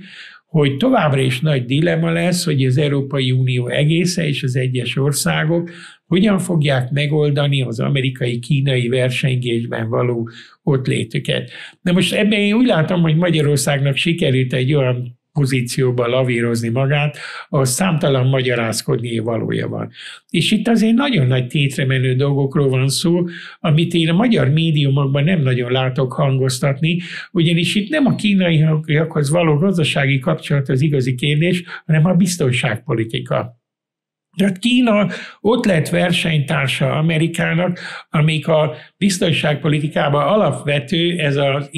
[SPEAKER 1] hogy továbbra is nagy dilema lesz, hogy az Európai Unió egésze és az egyes országok hogyan fogják megoldani az amerikai-kínai versengésben való ott létüket. Na most ebben én úgy látom, hogy Magyarországnak sikerült egy olyan pozícióba lavírozni magát, ahol számtalan magyarázkodni valója van. És itt azért nagyon nagy tétre menő dolgokról van szó, amit én a magyar médiumokban nem nagyon látok hangoztatni, ugyanis itt nem a kínaiakhoz való gazdasági kapcsolat az igazi kérdés, hanem a biztonságpolitika. Tehát Kína ott lett versenytársa Amerikának, amik a biztonságpolitikában alapvető, ez az,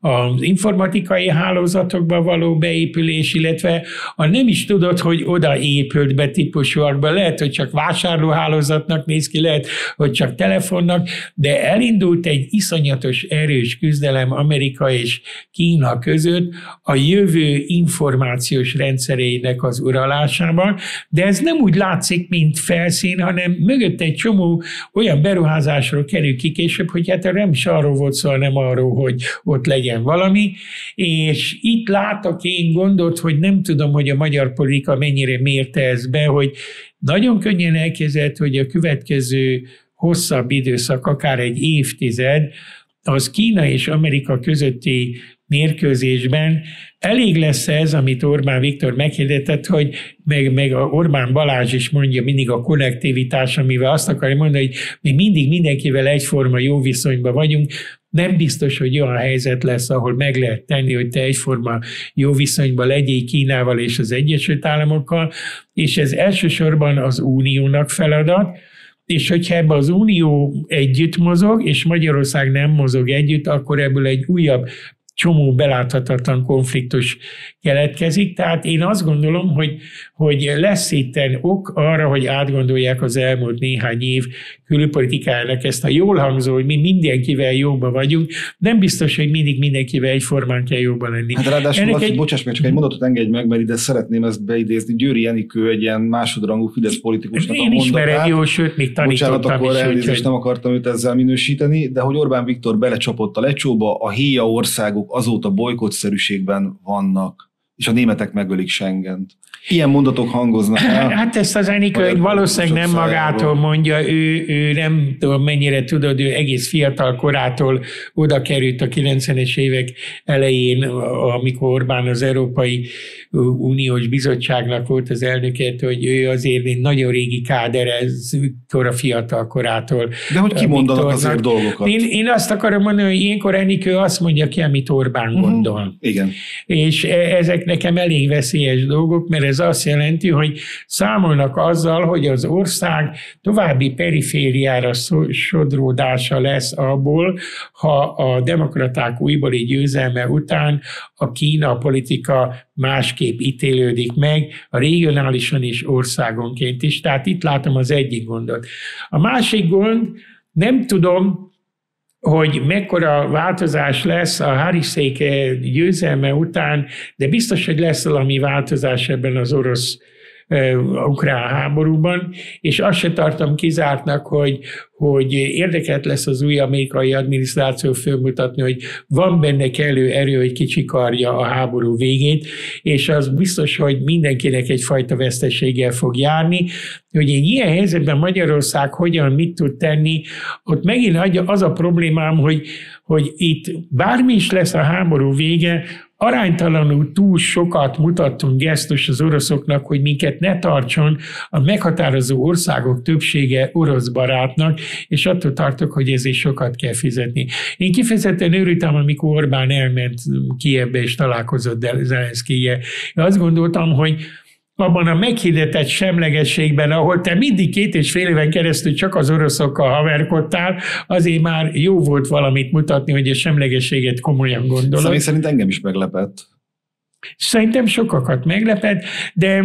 [SPEAKER 1] az informatikai hálózatokba való beépülés, illetve a nem is tudod, hogy oda épült be típusúakba, lehet, hogy csak vásárlóhálózatnak néz ki, lehet, hogy csak telefonnak, de elindult egy iszonyatos erős küzdelem Amerika és Kína között a jövő információs rendszerének az uralásában, de ez nem úgy látszik, mint felszín, hanem mögött egy csomó olyan beruházásról kerül ki később, hogy hát nem is arról volt szó, hanem arról, hogy ott legyen valami, és itt látok én gondot, hogy nem tudom, hogy a magyar politika mennyire mérte ezt be, hogy nagyon könnyen elkezdett, hogy a következő hosszabb időszak, akár egy évtized, az Kína és Amerika közötti mérkőzésben. Elég lesz ez, amit Orbán Viktor meghirdetett, hogy meg, meg a Orbán Balázs is mondja mindig a konnektivitás, amivel azt akarja mondani, hogy mi mindig mindenkivel egyforma jó viszonyban vagyunk, nem biztos, hogy olyan helyzet lesz, ahol meg lehet tenni, hogy te egyforma jó viszonyban legyél Kínával és az Egyesült Államokkal, és ez elsősorban az uniónak feladat, és hogyha ebbe az Unió együtt mozog, és Magyarország nem mozog együtt, akkor ebből egy újabb csomó beláthatatlan konfliktus keletkezik. Tehát én azt gondolom, hogy, hogy lesz itt ok arra, hogy átgondolják az elmúlt néhány év külpolitikájának ezt a jól hangzó, hogy mi mindenkivel jóban vagyunk, nem biztos, hogy mindig mindenkivel egyformán kell jóban lenni.
[SPEAKER 2] Hát ráadásul, az, egy... bocsáss meg, csak egy mondatot engedj meg, mert ide szeretném ezt beidézni. Győri Enikő egy ilyen másodrangú Fidesz politikusnak
[SPEAKER 1] Én a ismerem jó, sőt, még tanítottam Bocsánat,
[SPEAKER 2] akkor is, elnézést, hogy... nem akartam őt ezzel minősíteni, de hogy Orbán Viktor belecsapott a lecsóba, a héja országok azóta bolykotszerűségben vannak és a németek megölik Schengent. Ilyen mondatok hangoznak el.
[SPEAKER 1] Hát ezt az Enikő valószínűleg nem magától mondja, ő, ő nem tudom mennyire tudod, ő egész fiatal korától oda került a 90-es évek elején, amikor Orbán az Európai Uniós Bizottságnak volt az elnöket, hogy ő azért egy nagyon régi káder, ez a fiatal korától.
[SPEAKER 2] De hogy kimondanak azért dolgokat?
[SPEAKER 1] Én, én azt akarom mondani, hogy ilyenkor Enikő azt mondja ki, amit Orbán uh-huh. gondol.
[SPEAKER 2] Igen.
[SPEAKER 1] És e, ezek nekem elég veszélyes dolgok, mert ez azt jelenti, hogy számolnak azzal, hogy az ország további perifériára sodródása lesz abból, ha a demokraták újbóli győzelme után a Kína politika másképp ítélődik meg, a regionálisan is országonként is. Tehát itt látom az egyik gondot. A másik gond, nem tudom, hogy mekkora változás lesz a Hariszék győzelme után, de biztos, hogy lesz valami változás ebben az orosz ukrán háborúban, és azt se tartom kizártnak, hogy, hogy érdekelt lesz az új amerikai adminisztráció fölmutatni, hogy van benne kellő erő, hogy kicsikarja a háború végét, és az biztos, hogy mindenkinek egyfajta veszteséggel fog járni, hogy egy ilyen helyzetben Magyarország hogyan mit tud tenni, ott megint az a problémám, hogy, hogy itt bármi is lesz a háború vége, aránytalanul túl sokat mutattunk gesztus az oroszoknak, hogy minket ne tartson a meghatározó országok többsége orosz barátnak, és attól tartok, hogy ezért sokat kell fizetni. Én kifejezetten örültem, amikor Orbán elment Kievbe és találkozott Zelenszkije. Azt gondoltam, hogy abban a meghirdetett semlegességben, ahol te mindig két és fél éven keresztül csak az oroszokkal haverkodtál, azért már jó volt valamit mutatni, hogy a semlegességet komolyan gondolod.
[SPEAKER 2] Személy szerint engem is meglepett.
[SPEAKER 1] Szerintem sokakat meglepett, de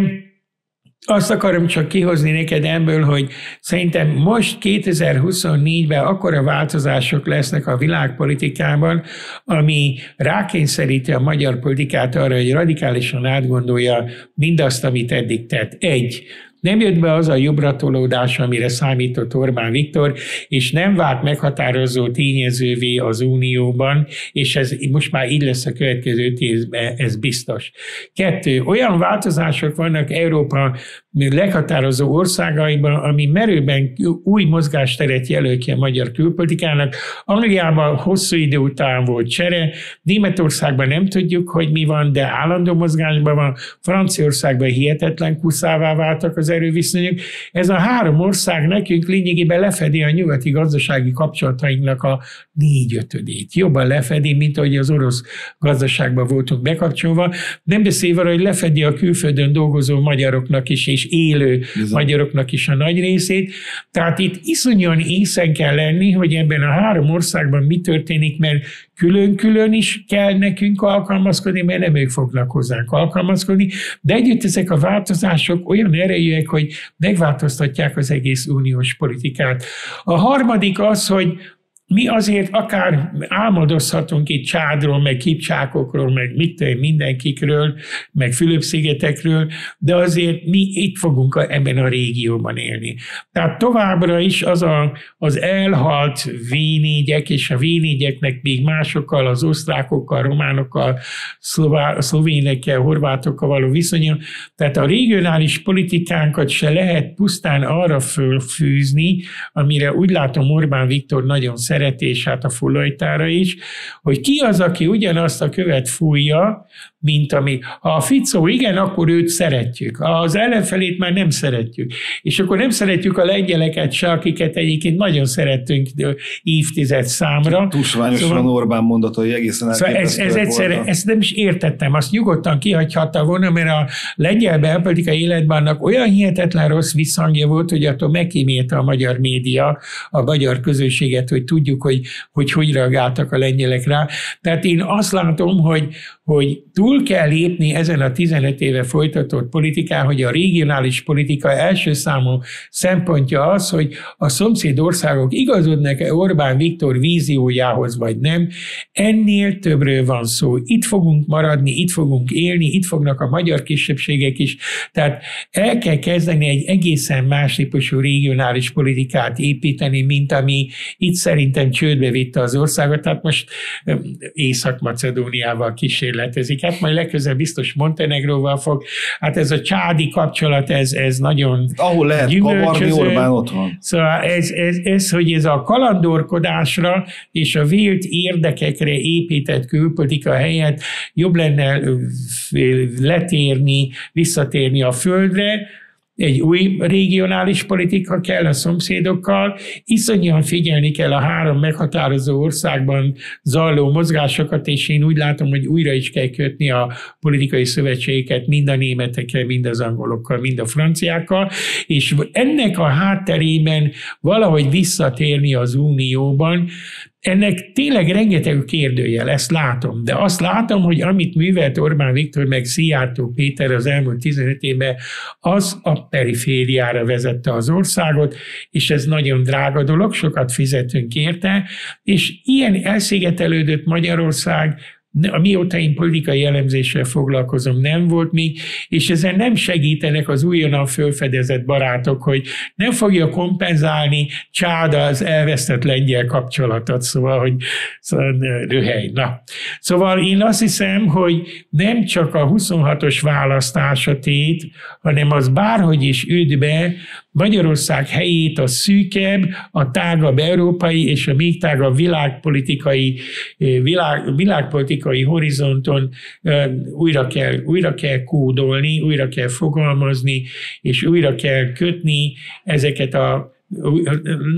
[SPEAKER 1] azt akarom csak kihozni neked ebből, hogy szerintem most 2024-ben akkora változások lesznek a világpolitikában, ami rákényszeríti a magyar politikát arra, hogy radikálisan átgondolja mindazt, amit eddig tett. Egy, Nem jött be az a jobbratolódás, amire számított Orbán Viktor, és nem vált meghatározó tényezővé az Unióban, és ez most már így lesz a következő évben, ez biztos. Kettő, olyan változások vannak Európa leghatározó országaiban, ami merőben új mozgásteret jelöl ki a magyar külpolitikának. Angliában hosszú idő után volt csere, Németországban nem tudjuk, hogy mi van, de állandó mozgásban van, Franciaországban hihetetlen kuszává váltak az erőviszonyok. Ez a három ország nekünk lényegében lefedi a nyugati gazdasági kapcsolatainknak a négyötödét. Jobban lefedi, mint ahogy az orosz gazdaságban voltunk bekapcsolva. Nem beszélve, hogy lefedi a külföldön dolgozó magyaroknak is, és élő Bizony. magyaroknak is a nagy részét. Tehát itt iszonyúan észen kell lenni, hogy ebben a három országban mi történik, mert külön-külön is kell nekünk alkalmazkodni, mert nem ők fognak hozzánk alkalmazkodni, de együtt ezek a változások olyan erejűek, hogy megváltoztatják az egész uniós politikát. A harmadik az, hogy mi azért akár álmodozhatunk itt Csádról, meg Kipcsákokról, meg mit mindenkikről, meg Fülöp-szigetekről, de azért mi itt fogunk a, ebben a régióban élni. Tehát továbbra is az a, az elhalt v és a v még másokkal, az osztrákokkal, románokkal, szlová, szlovénekkel, horvátokkal való viszonya, tehát a regionális politikánkat se lehet pusztán arra fölfűzni, amire úgy látom Orbán Viktor nagyon szeret, és hát a fullajtára is, hogy ki az, aki ugyanazt a követ fújja, mint ami. Ha a Ficó igen, akkor őt szeretjük. Az ellenfelét már nem szeretjük. És akkor nem szeretjük a lengyeleket se, akiket egyébként nagyon szerettünk évtized számra.
[SPEAKER 2] Tusványosan szóval, Orbán mondatai egészen
[SPEAKER 1] szóval ez, ez egyszerre, ezt nem is értettem. Azt nyugodtan kihagyhatta volna, mert a lengyel belpolitikai életben annak olyan hihetetlen rossz visszhangja volt, hogy attól megkímélte a magyar média, a magyar közösséget, hogy tudjuk, hogy hogy, hogy reagáltak a lengyelek rá. Tehát én azt látom, hogy, hogy túl kell lépni ezen a 15 éve folytatott politikán, hogy a regionális politika első számú szempontja az, hogy a szomszéd országok igazodnak-e Orbán Viktor víziójához, vagy nem. Ennél többről van szó. Itt fogunk maradni, itt fogunk élni, itt fognak a magyar kisebbségek is. Tehát el kell kezdeni egy egészen más típusú regionális politikát építeni, mint ami itt szerintem csődbe vitte az országot. Tehát most Észak-Macedóniával kísérlet kísérletezik. Hát majd legközelebb biztos Montenegróval fog. Hát ez a csádi kapcsolat, ez, ez nagyon
[SPEAKER 2] Ahol lehet kavarni, Orbán otthon.
[SPEAKER 1] Szóval ez, ez, ez, hogy ez a kalandorkodásra és a vélt érdekekre épített külpolitika helyett jobb lenne letérni, visszatérni a földre, egy új regionális politika kell a szomszédokkal, iszonyúan figyelni kell a három meghatározó országban zajló mozgásokat, és én úgy látom, hogy újra is kell kötni a politikai szövetségeket mind a németekkel, mind az angolokkal, mind a franciákkal, és ennek a hátterében valahogy visszatérni az unióban, ennek tényleg rengeteg kérdőjel, ezt látom, de azt látom, hogy amit művelt Orbán Viktor meg Szijjártó Péter az elmúlt 15 évben, az a perifériára vezette az országot, és ez nagyon drága dolog, sokat fizetünk érte, és ilyen elszigetelődött Magyarország mióta én politikai elemzéssel foglalkozom, nem volt még, és ezen nem segítenek az újonnan fölfedezett barátok, hogy nem fogja kompenzálni Csáda az elvesztett lengyel kapcsolatot, szóval, hogy szóval, röhely. Na. Szóval én azt hiszem, hogy nem csak a 26-os választás a tét, hanem az bárhogy is üt be, Magyarország helyét a szűkebb, a tágabb európai és a még tágabb világpolitikai, világ, világpolitikai horizonton újra kell, újra kell kódolni, újra kell fogalmazni, és újra kell kötni ezeket a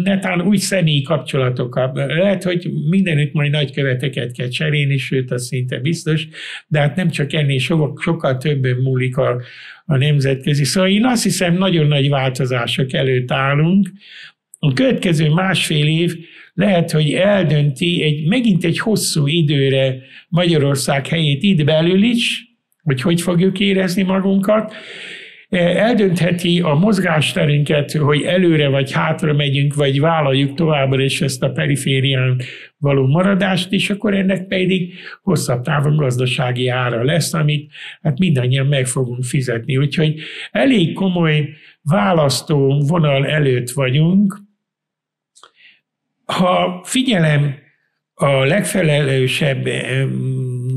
[SPEAKER 1] netán új személyi kapcsolatokkal. Lehet, hogy mindenütt majd nagyköveteket kell cserélni, sőt, az szinte biztos, de hát nem csak ennél sokkal, sokkal többen múlik a, a nemzetközi. Szóval én azt hiszem, nagyon nagy változások előtt állunk. A következő másfél év lehet, hogy eldönti egy, megint egy hosszú időre Magyarország helyét itt belül is, hogy hogy fogjuk érezni magunkat, eldöntheti a mozgásterünket, hogy előre vagy hátra megyünk, vagy vállaljuk továbbra is ezt a periférián való maradást, és akkor ennek pedig hosszabb távon gazdasági ára lesz, amit hát mindannyian meg fogunk fizetni. Úgyhogy elég komoly választó vonal előtt vagyunk. Ha figyelem a legfelelősebb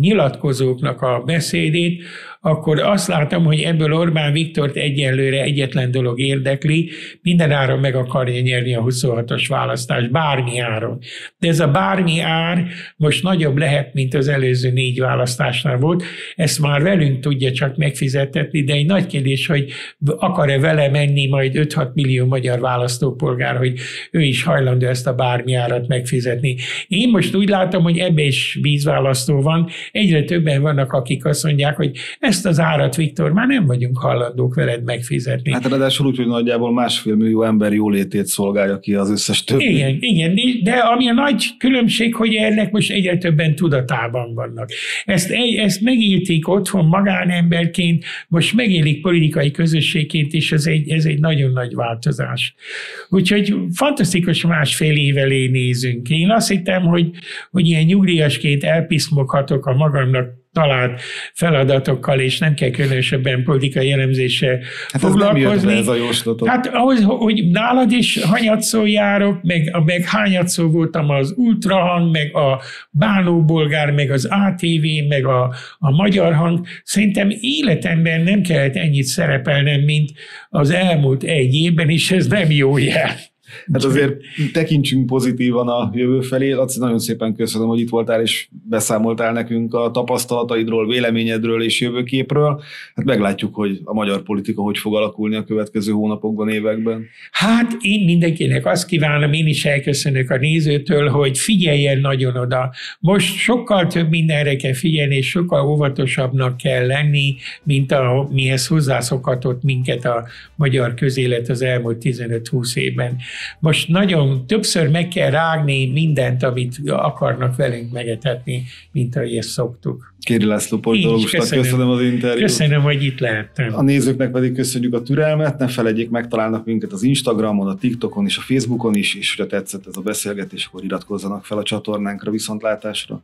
[SPEAKER 1] nyilatkozóknak a beszédét, akkor azt látom, hogy ebből Orbán Viktort egyenlőre egyetlen dolog érdekli, minden áron meg akarja nyerni a 26-os választást, bármi áron. De ez a bármi ár most nagyobb lehet, mint az előző négy választásnál volt. Ezt már velünk tudja csak megfizetetni, de egy nagy kérdés, hogy akar-e vele menni majd 5-6 millió magyar választópolgár, hogy ő is hajlandó ezt a bármi árat megfizetni. Én most úgy látom, hogy ebbe is vízválasztó van. Egyre többen vannak, akik azt mondják, hogy ezt az árat, Viktor, már nem vagyunk hallandók veled megfizetni.
[SPEAKER 2] Hát ráadásul úgy, hogy nagyjából másfél millió ember jólétét szolgálja ki az összes többi.
[SPEAKER 1] Igen, igen, de ami a nagy különbség, hogy ennek most egyre többen tudatában vannak. Ezt, ezt megélték otthon magánemberként, most megélik politikai közösségként, és ez egy, ez egy nagyon nagy változás. Úgyhogy fantasztikus másfél év elé nézünk. Én azt hittem, hogy, hogy ilyen nyugdíjasként elpiszmoghatok a magamnak talált feladatokkal, és nem kell különösebben politikai elemzéssel hát foglalkozni.
[SPEAKER 2] Ez, ez a.
[SPEAKER 1] Hát ahhoz, hogy nálad is hanyatszó járok, meg, meg hányatszó voltam az ultrahang, meg a bánóbolgár, meg az ATV, meg a, a magyar hang. Szerintem életemben nem kellett ennyit szerepelnem, mint az elmúlt egy évben, és ez nem jó jel.
[SPEAKER 2] Hát azért tekintsünk pozitívan a jövő felé. Laci, nagyon szépen köszönöm, hogy itt voltál és beszámoltál nekünk a tapasztalataidról, véleményedről és jövőképről. Hát meglátjuk, hogy a magyar politika hogy fog alakulni a következő hónapokban, években.
[SPEAKER 1] Hát én mindenkinek azt kívánom, én is elköszönök a nézőtől, hogy figyeljen nagyon oda. Most sokkal több mindenre kell figyelni, és sokkal óvatosabbnak kell lenni, mint a, mihez hozzászokhatott minket a magyar közélet az elmúlt 15-20 évben. Most nagyon többször meg kell rágni mindent, amit akarnak velünk megetetni, mint ahogy ezt szoktuk.
[SPEAKER 2] Kéri László politológusnak köszönöm, köszönöm az interjút.
[SPEAKER 1] Köszönöm, hogy itt lehettem.
[SPEAKER 2] A nézőknek pedig köszönjük a türelmet, ne felejtjék, megtalálnak minket az Instagramon, a TikTokon és a Facebookon is, és hogyha tetszett ez a beszélgetés, akkor iratkozzanak fel a csatornánkra viszontlátásra.